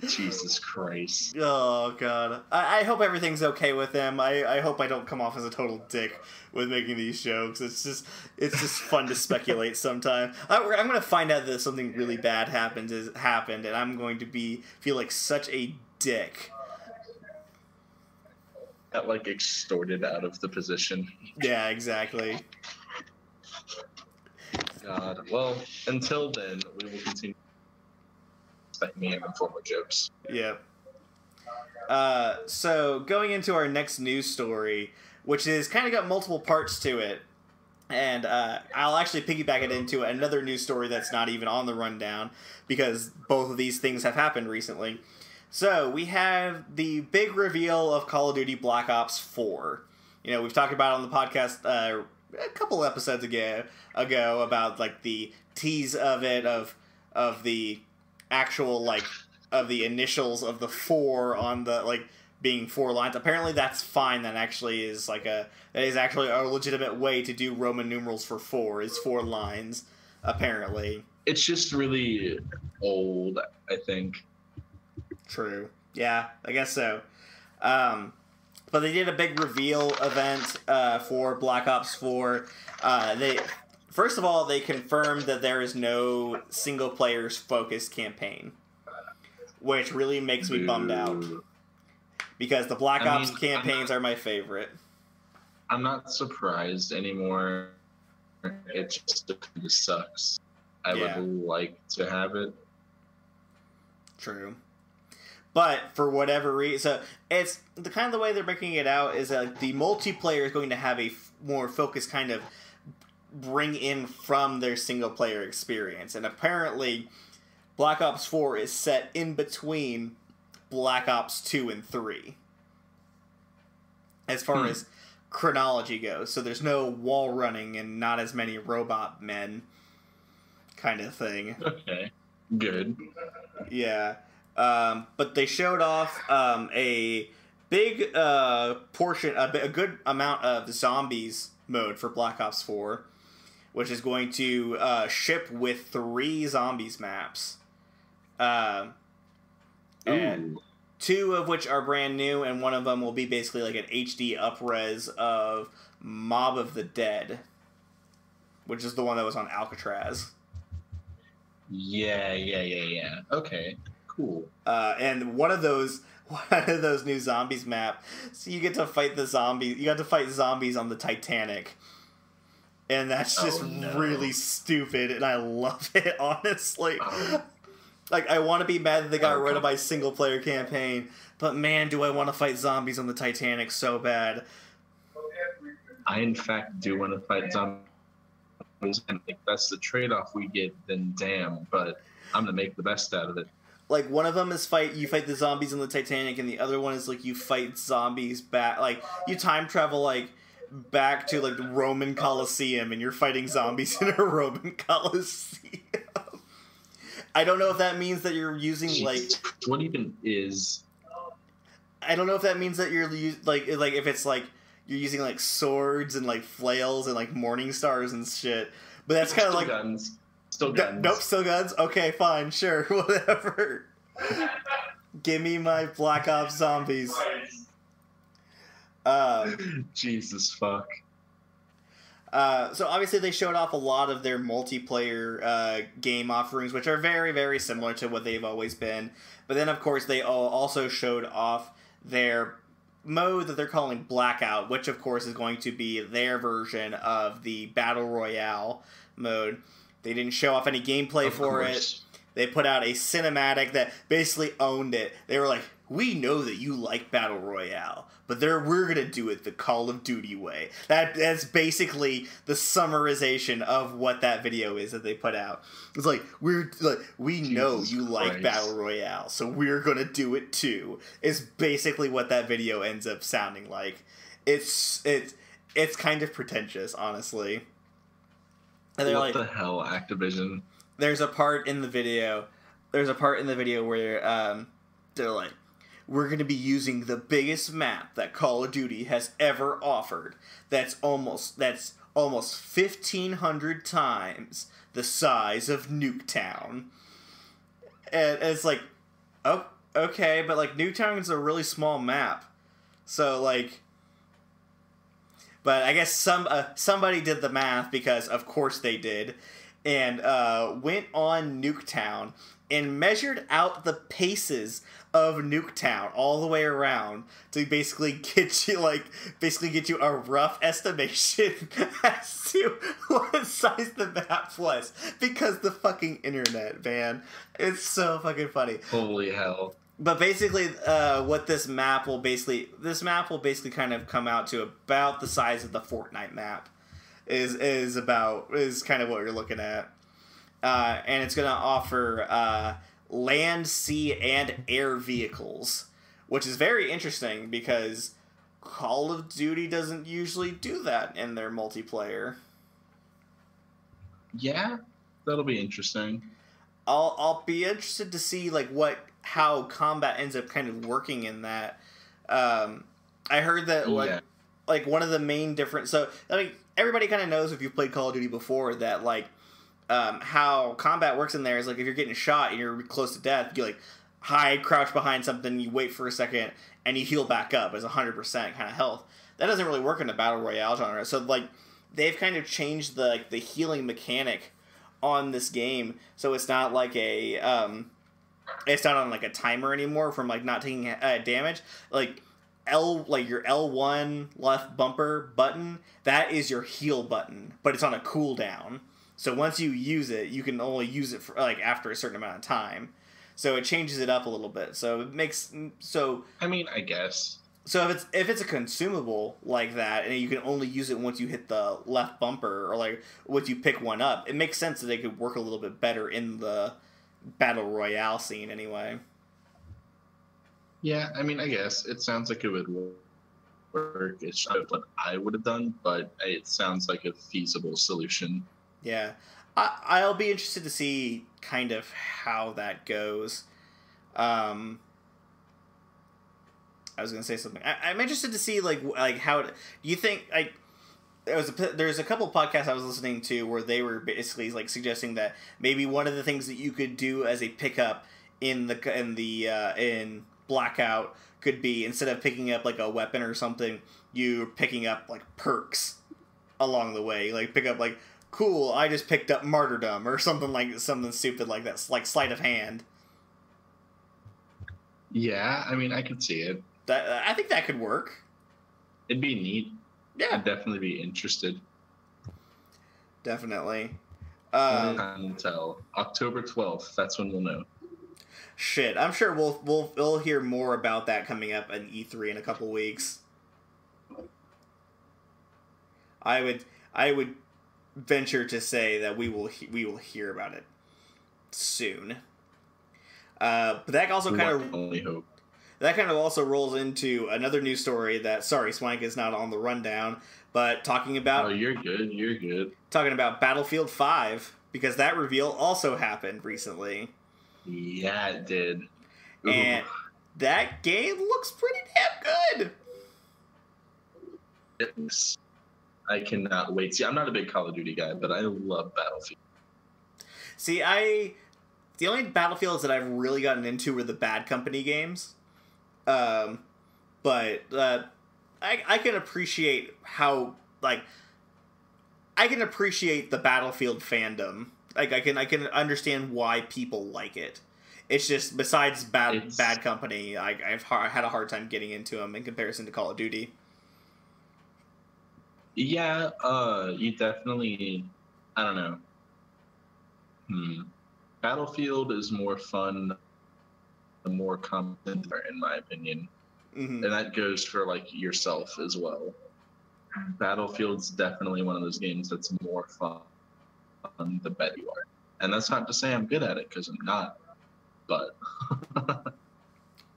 B: Jesus Christ.
A: Oh god. I, I hope everything's okay with him. I, I hope I don't come off as a total dick with making these jokes. It's just it's just fun to speculate sometimes. I, I'm gonna find out that something really bad happened is happened, and I'm going to be feel like such a dick.
B: Got like extorted out of the position.
A: Yeah, exactly.
B: God. Well, until then, we will continue expect me and informal jokes.
A: Yep. Uh, so going into our next news story, which is kind of got multiple parts to it, and uh, I'll actually piggyback it into another news story that's not even on the rundown because both of these things have happened recently. So we have the big reveal of Call of Duty Black Ops Four. You know, we've talked about on the podcast uh, a couple episodes ago ago about like the tease of it of of the actual like of the initials of the four on the like being four lines. Apparently, that's fine. That actually is like a that is actually a legitimate way to do Roman numerals for four is four lines. Apparently,
B: It's just really old, I think.
A: True. Yeah, I guess so. Um, but they did a big reveal event uh, for Black Ops Four. Uh, they first of all they confirmed that there is no single players focused campaign, which really makes me bummed out. Because the Black
B: I
A: Ops
B: mean,
A: campaigns are my favorite.
B: I'm not surprised anymore. It just kind of sucks. I
A: Yeah.
B: would like to have it.
A: True. But for whatever reason, so it's the kind of the way they're making it out is that the multiplayer is going to have a f- more focused kind of bring in from their single player experience, and apparently, Black Ops Four is set in between Black Ops Two and Three, as far
B: Hmm.
A: as chronology goes. So there's no wall running and not as many robot men, kind of thing.
B: Okay. Good.
A: Yeah. Um, but they showed off um, a big uh, portion, a, a good amount of zombies mode for Black Ops 4, which is going to uh, ship with three zombies maps. Um and
B: Ooh.
A: two of which are brand new, and one of them will be basically like an HD upres of Mob of the Dead, which is the one that was on Alcatraz.
B: Yeah, yeah, yeah, yeah. Okay. Cool.
A: uh, and one of those one of those new zombies map so you get to fight the zombies you got to fight zombies on the titanic and that's just
B: Oh, no.
A: really stupid and i love it honestly
B: Oh.
A: like i want to be mad that they got
B: Oh,
A: rid of my single player campaign but man do i want to fight zombies on the titanic so bad
B: I in fact do want to fight zombies, and if that's the trade-off we get, then damn. But I'm gonna make the best out of it.
A: Like one of them is fight you fight the zombies on the Titanic, and the other one is like you fight zombies back like you time travel like back to like the Roman Colosseum, and you're fighting zombies in a Roman Colosseum. I don't know if that means that you're using like
B: what even is?
A: I don't know if that means that you're like like if it's like you're using like swords and like flails and like morning stars and shit. But that's kind of like
B: guns. Still guns.
A: nope, still guns. Okay, fine, sure, whatever. Give me my Black Ops zombies. Um,
B: Jesus fuck.
A: Uh, so obviously they showed off a lot of their multiplayer uh, game offerings, which are very, very similar to what they've always been. But then, of course, they all also showed off their mode that they're calling Blackout, which of course is going to be their version of the Battle Royale mode. They didn't show off any gameplay
B: Of
A: for it. They put out a cinematic that basically owned it. They were like, "We know that you like battle royale, but there we're gonna do it the Call of Duty way." That that's basically the summarization of what that video is that they put out. It's like we're like we know
B: Jesus
A: you like battle royale, so we're gonna do it too. Is basically what that video ends up sounding like. It's it's it's kind of pretentious, honestly. And they're
B: what
A: like,
B: the hell, Activision?
A: there's a part in the video there's a part in the video where um, they're like we're going to be using the biggest map that call of duty has ever offered. That's almost that's almost 1500 times the size of nuketown. And it's like oh okay but like nuketown is a really small map. So like but I guess some uh, somebody did the math because of course they did, and uh, went on Nuketown and measured out the paces of Nuketown all the way around to basically get you like basically get you a rough estimation as to what size the map was because the fucking internet, man, it's so fucking funny.
B: Holy hell.
A: But basically, uh, what this map will basically this map will basically kind of come out to about the size of the Fortnite map. Is is about is kind of what you're looking at, uh, and it's going to offer uh, land, sea, and air vehicles, which is very interesting because Call of Duty doesn't usually do that in their multiplayer.
B: Yeah, that'll be interesting.
A: I'll I'll be interested to see like what how combat ends up kind of working in that. Um, I heard that like
B: Yeah.
A: like one of the main difference. So I mean, everybody kind of knows if you've played Call of Duty before that like um, how combat works in there is like if you're getting shot and you're close to death, you like hide, crouch behind something, you wait for a second, and you heal back up as hundred percent kind of health. That doesn't really work in the battle royale genre. So like they've kind of changed the like the healing mechanic on this game, so it's not like a um, it's not on like a timer anymore from like not taking uh, damage. Like L like your L one left bumper button that is your heal button, but it's on a cooldown. So once you use it, you can only use it for like after a certain amount of time. So it changes it up a little bit. So it makes so
B: I mean, I guess.
A: so if it's if it's a consumable like that, and you can only use it once you hit the left bumper or like once you pick one up, it makes sense that they could work a little bit better in the battle royale scene anyway.
B: Yeah, I mean, I guess it sounds like it would work. It's not what I would have done, but it sounds like a feasible solution.
A: Yeah, I I'll be interested to see kind of how that goes. Um, I was gonna say something. I, I'm interested to see like like how do you think like there was a there's a couple podcasts I was listening to where they were basically like suggesting that maybe one of the things that you could do as a pickup in the in the uh, in blackout could be instead of picking up like a weapon or something, you're picking up like perks along the way. Like pick up like cool, I just picked up martyrdom or something like something stupid like that, like sleight of hand.
B: Yeah, I mean, I could see it.
A: That I think that could work.
B: It'd be neat.
A: Yeah,
B: I'd definitely be interested.
A: definitely. Uh,
B: Until October 12th, that's when we'll know.
A: shit, I'm sure we'll we'll we'll hear more about that coming up in E3 in a couple weeks. I would I would venture to say that we will he- we will hear about it soon. Uh, but that also kind of
B: only hope.
A: That kind of also rolls into another news story that sorry Swank is not on the rundown, but talking about
B: Oh, you're good. You're good.
A: talking about Battlefield 5 because that reveal also happened recently.
B: Yeah, it did. Ooh.
A: And that game looks pretty damn good.
B: I cannot wait. See, I'm not a big Call of Duty guy, but I love Battlefield.
A: See, I the only battlefields that I've really gotten into were the Bad Company games. Um, but uh, I I can appreciate how like I can appreciate the Battlefield fandom. Like I can I can understand why people like it. It's just besides bad
B: It's-
A: Bad Company, I, I've har- had a hard time getting into them in comparison to Call of Duty.
B: Yeah, uh, you definitely. I don't know. Hmm. Battlefield is more fun, the more content, there, in my opinion,
A: hmm
B: and that goes for like yourself as well. Battlefield's definitely one of those games that's more fun the better you are, and that's not to say I'm good at it because I'm not. But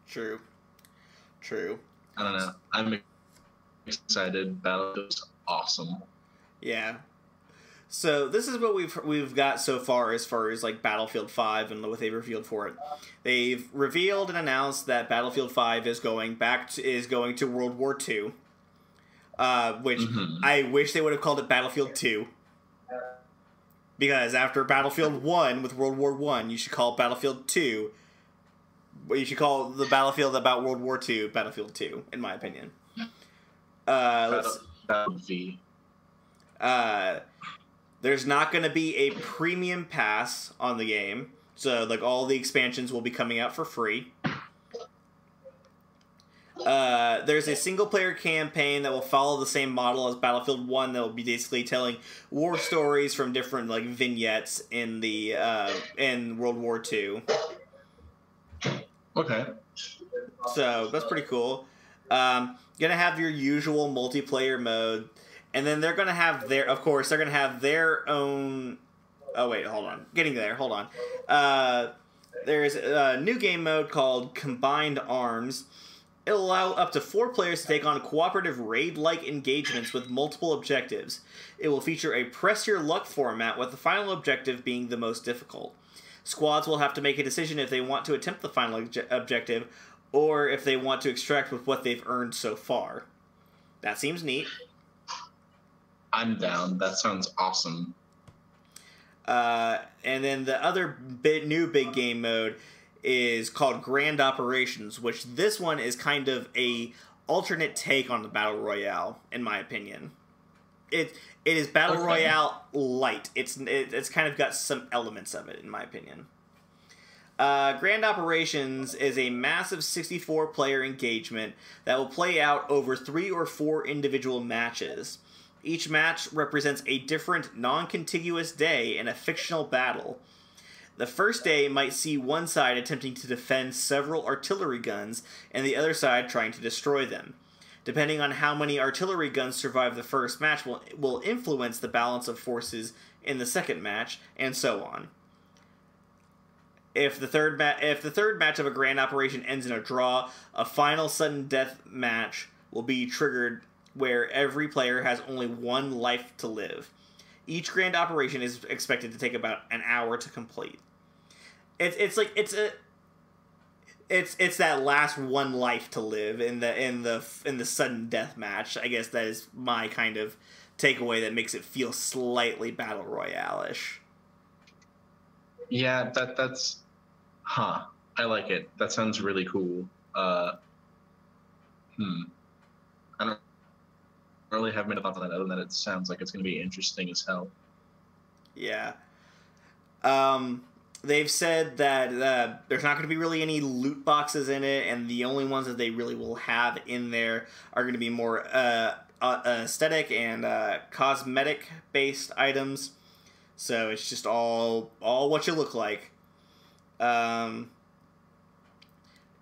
A: True. True.
B: I don't know. I'm excited. Battlefield's awesome.
A: Yeah. So this is what we've we've got so far as far as like Battlefield 5 and what they've revealed for it. They've revealed and announced that Battlefield 5 is going back to, is going to World War II. Uh, which
B: Mhm.
A: I wish they would have called it Battlefield 2. Because after Battlefield 1 with World War 1, you should call Battlefield 2 well, you should call the battlefield about World War II Battlefield 2 in my opinion. Uh, let's,
B: Battle, Battle
A: uh, there's not going to be a premium pass on the game, so like all the expansions will be coming out for free. Uh, there's a single player campaign that will follow the same model as Battlefield One. That will be basically telling war stories from different like vignettes in the uh, in World War Two.
B: Okay.
A: So that's pretty cool. Um, gonna have your usual multiplayer mode, and then they're gonna have their, of course, they're gonna have their own. Oh wait, hold on, getting there. Hold on. Uh, there's a new game mode called Combined Arms. It'll allow up to four players to take on cooperative raid-like engagements with multiple objectives. It will feature a press your luck format, with the final objective being the most difficult. Squads will have to make a decision if they want to attempt the final obje- objective or if they want to extract with what they've earned so far. That seems neat.
B: I'm down. That sounds awesome.
A: Uh, and then the other bit new big game mode is called Grand Operations, which this one is kind of a alternate take on the battle royale, in my opinion. It it is battle
B: Okay.
A: royale light. It's it, it's kind of got some elements of it, in my opinion. Uh, Grand Operations is a massive 64 player engagement that will play out over three or four individual matches. Each match represents a different, non contiguous day in a fictional battle. The first day might see one side attempting to defend several artillery guns and the other side trying to destroy them. Depending on how many artillery guns survive the first match will, will influence the balance of forces in the second match, and so on. If the third ma- if the third match of a grand operation ends in a draw, a final sudden death match will be triggered where every player has only one life to live. Each grand operation is expected to take about an hour to complete. It's it's like it's a it's it's that last one life to live in the in the in the sudden death match. I guess that is my kind of takeaway that makes it feel slightly battle royale ish.
B: Yeah, that that's huh. I like it. That sounds really cool. Uh hmm. I don't really have many thoughts on that other than it sounds like it's gonna be interesting as hell.
A: Yeah. Um, they've said that uh, there's not going to be really any loot boxes in it, and the only ones that they really will have in there are going to be more uh, uh, aesthetic and uh, cosmetic based items. So it's just all all what you look like. Um,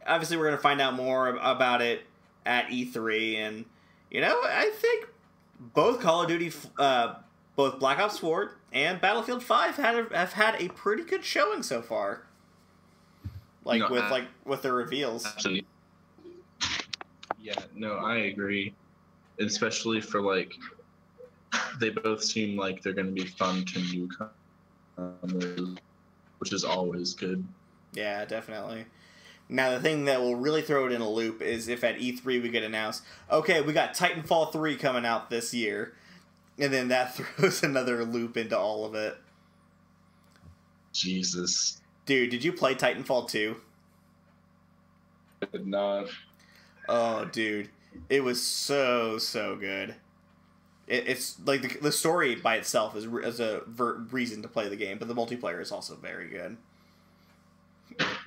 A: obviously, we're going to find out more about it at E3, and you know, I think both Call of Duty, uh, both Black Ops 4 and Battlefield 5 had a, have had a pretty good showing so far. Like
B: No,
A: with
B: I-
A: like with the reveals.
B: Actually, yeah, no, I agree. Especially for like, they both seem like they're going to be fun to newcomers, which is always good.
A: Yeah, definitely. Now the thing that will really throw it in a loop is if at E3 we get announced, okay, we got Titanfall 3 coming out this year. And then that throws another loop into all of it.
B: Jesus.
A: Dude, did you play Titanfall 2?
B: I did not.
A: Oh, dude. It was so, so good. It, it's like the, the story by itself is, is a ver- reason to play the game, but the multiplayer is also very good.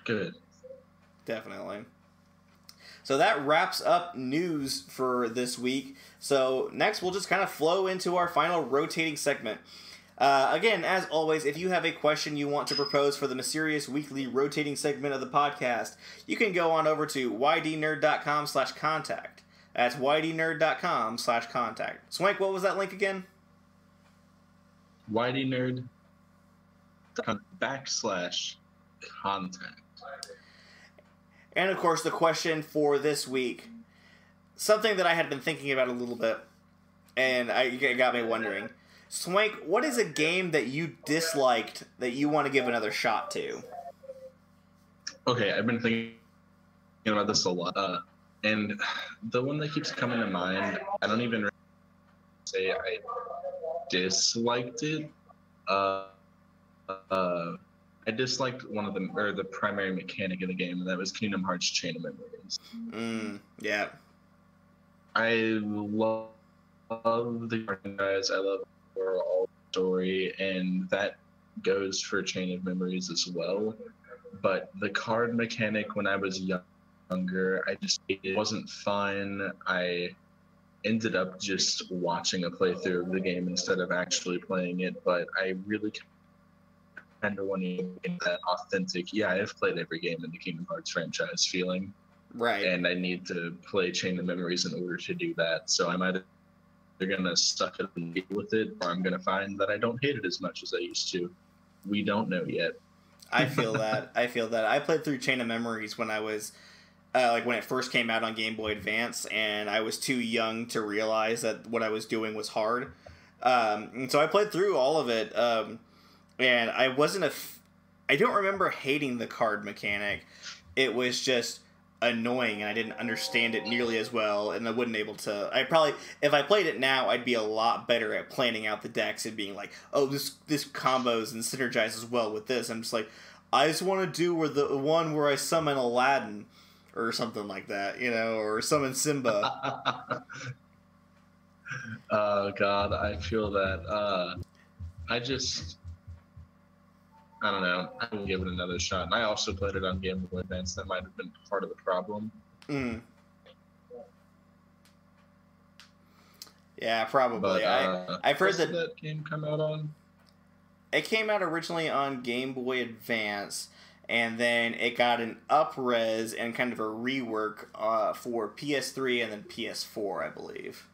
B: Good.
A: Definitely. So that wraps up news for this week. So next, we'll just kind of flow into our final rotating segment. Uh, again, as always, if you have a question you want to propose for the mysterious weekly rotating segment of the podcast, you can go on over to ydnerd.com slash contact. That's ydnerd.com slash contact. Swank, what was that link again?
B: ydnerd backslash contact.
A: And of course, the question for this week, something that I had been thinking about a little bit, and I, it got me wondering. Swank, what is a game that you disliked that you want to give another shot to?
B: Okay, I've been thinking about this a lot, uh, and the one that keeps coming to mind, I don't even say I disliked it. Uh, uh, I disliked one of the or the primary mechanic of the game, and that was Kingdom Hearts Chain of Memories.
A: Mm, yeah.
B: I love, love the guys. I love the overall story, and that goes for Chain of Memories as well. But the card mechanic when I was younger, I just it wasn't fun. I ended up just watching a playthrough of the game instead of actually playing it. But I really of want get that authentic. Yeah, I've played every game in the Kingdom Hearts franchise feeling
A: Right.
B: and I need to play Chain of Memories in order to do that. So I'm either gonna suck it and deal with it, or I'm gonna find that I don't hate it as much as I used to. We don't know yet.
A: I feel that. I feel that. I played through Chain of Memories when I was uh, like when it first came out on Game Boy Advance, and I was too young to realize that what I was doing was hard. Um, and so I played through all of it, um, and I wasn't a. F- I don't remember hating the card mechanic. It was just annoying, and I didn't understand it nearly as well, and I wasn't able to. I probably, if I played it now, I'd be a lot better at planning out the decks and being like, "Oh, this this combos and synergizes well with this." I'm just like, I just want to do where the one where I summon Aladdin or something like that, you know, or summon Simba.
B: oh God, I feel that. Uh, I just, I don't know. I will give it another shot. And I also played it on Game Boy Advance. That might have been part of the problem.
A: Mm. Yeah, probably.
B: But
A: I
B: uh,
A: I've heard that-
B: that game come out on.
A: it came out originally on Game Boy Advance, and then it got an upres and kind of a rework uh, for PS3 and then PS4, I believe.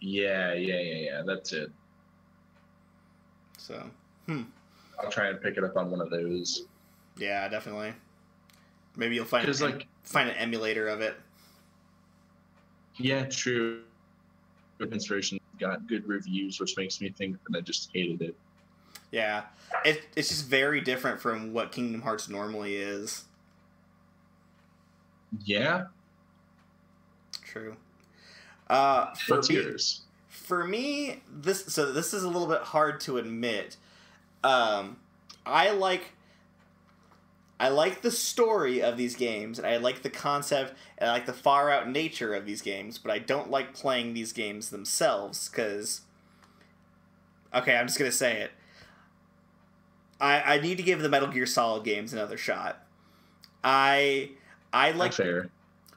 B: Yeah, yeah, yeah, yeah. That's it.
A: So
B: I'll try and pick it up on one of those.
A: yeah, definitely. Maybe you'll find an,
B: like,
A: find an emulator of it.
B: yeah, true. Good Inspiration got good reviews, which makes me think that I just hated it.
A: Yeah, it, it's just very different from what Kingdom Hearts normally is.
B: Yeah.
A: True. Uh, for
B: What's
A: me,
B: yours?
A: for me, this so this is a little bit hard to admit. Um, I like I like the story of these games, and I like the concept, and I like the far out nature of these games, but I don't like playing these games themselves because. Okay, I'm just gonna say it. I I need to give the Metal Gear Solid games another shot. I I like.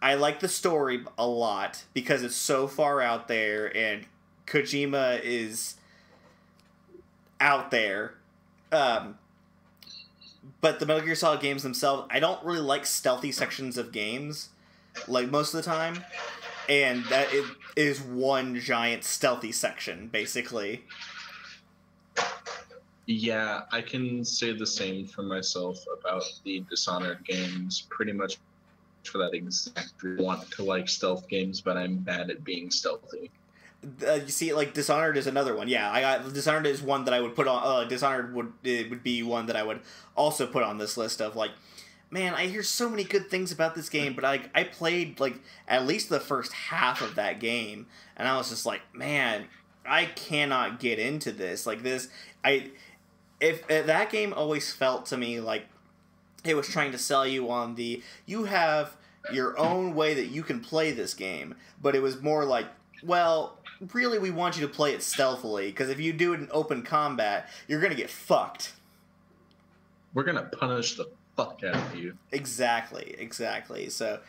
A: I like the story a lot because it's so far out there and Kojima is out there. Um, but the Metal Gear Solid games themselves, I don't really like stealthy sections of games, like most of the time, and that it is one giant stealthy section basically.
B: Yeah, I can say the same for myself about the Dishonored games. Pretty much for that exact. I want to like stealth games, but I'm bad at being stealthy.
A: Uh, you see, like Dishonored is another one. Yeah, I got Dishonored is one that I would put on. Uh, Dishonored would it would be one that I would also put on this list of like, man, I hear so many good things about this game, but I I played like at least the first half of that game, and I was just like, man, I cannot get into this. Like this, I if, if that game always felt to me like it was trying to sell you on the you have your own way that you can play this game, but it was more like, well, really we want you to play it stealthily because if you do it in open combat, you're gonna get fucked.
B: We're gonna punish the fuck out of you.
A: Exactly, exactly. So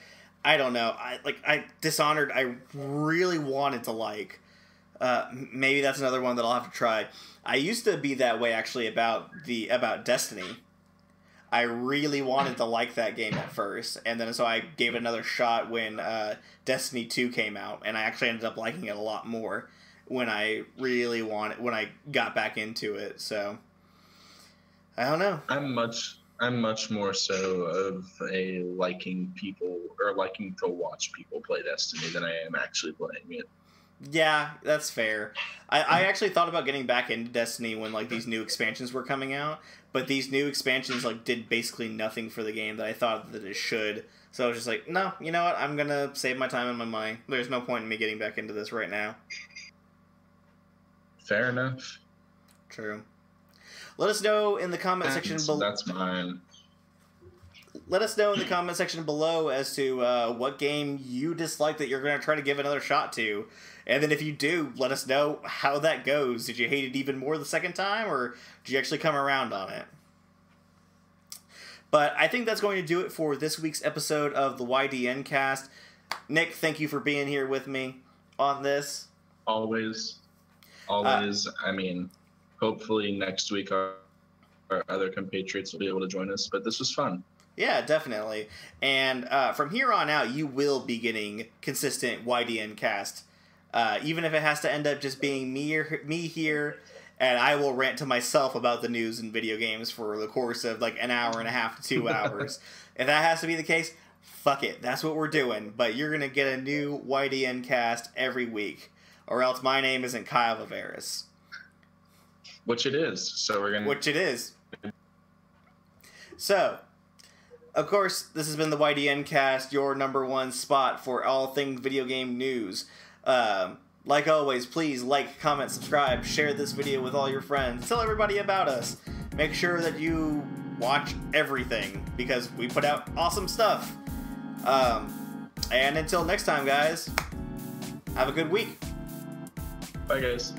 A: I don't know. I like I Dishonored. I really wanted to like. Uh, maybe that's another one that I'll have to try. I used to be that way actually about the about Destiny. I really wanted to like that game at first, and then so I gave it another shot when uh, Destiny Two came out, and I actually ended up liking it a lot more when I really wanted when I got back into it. So I don't know.
B: I'm much I'm much more so of a liking people or liking to watch people play Destiny than I am actually playing it.
A: Yeah, that's fair. I, I actually thought about getting back into Destiny when like these new expansions were coming out, but these new expansions like did basically nothing for the game that I thought that it should. So I was just like, no, you know what? I'm gonna save my time and my money. There's no point in me getting back into this right now.
B: Fair enough.
A: True. Let us know in the comment section below.
B: that's mine.
A: Let us know in the comment section below as to uh, what game you dislike that you're going to try to give another shot to. And then if you do, let us know how that goes. Did you hate it even more the second time, or did you actually come around on it? But I think that's going to do it for this week's episode of the YDN cast. Nick, thank you for being here with me on this.
B: Always, always. I mean, hopefully next week our, our other compatriots will be able to join us. But this was fun.
A: Yeah, definitely. And uh, from here on out, you will be getting consistent YDN cast, uh, even if it has to end up just being me or, me here, and I will rant to myself about the news and video games for the course of like an hour and a half to two hours. if that has to be the case, fuck it, that's what we're doing. But you're gonna get a new YDN cast every week, or else my name isn't Kyle Viveris,
B: Which it is. So we're gonna.
A: which it is. So, of course, this has been the YDN cast, your number one spot for all things video game news. Um, like always, please like, comment, subscribe, share this video with all your friends, tell everybody about us. Make sure that you watch everything because we put out awesome stuff. Um, and until next time, guys, have a good week.
B: Bye, guys.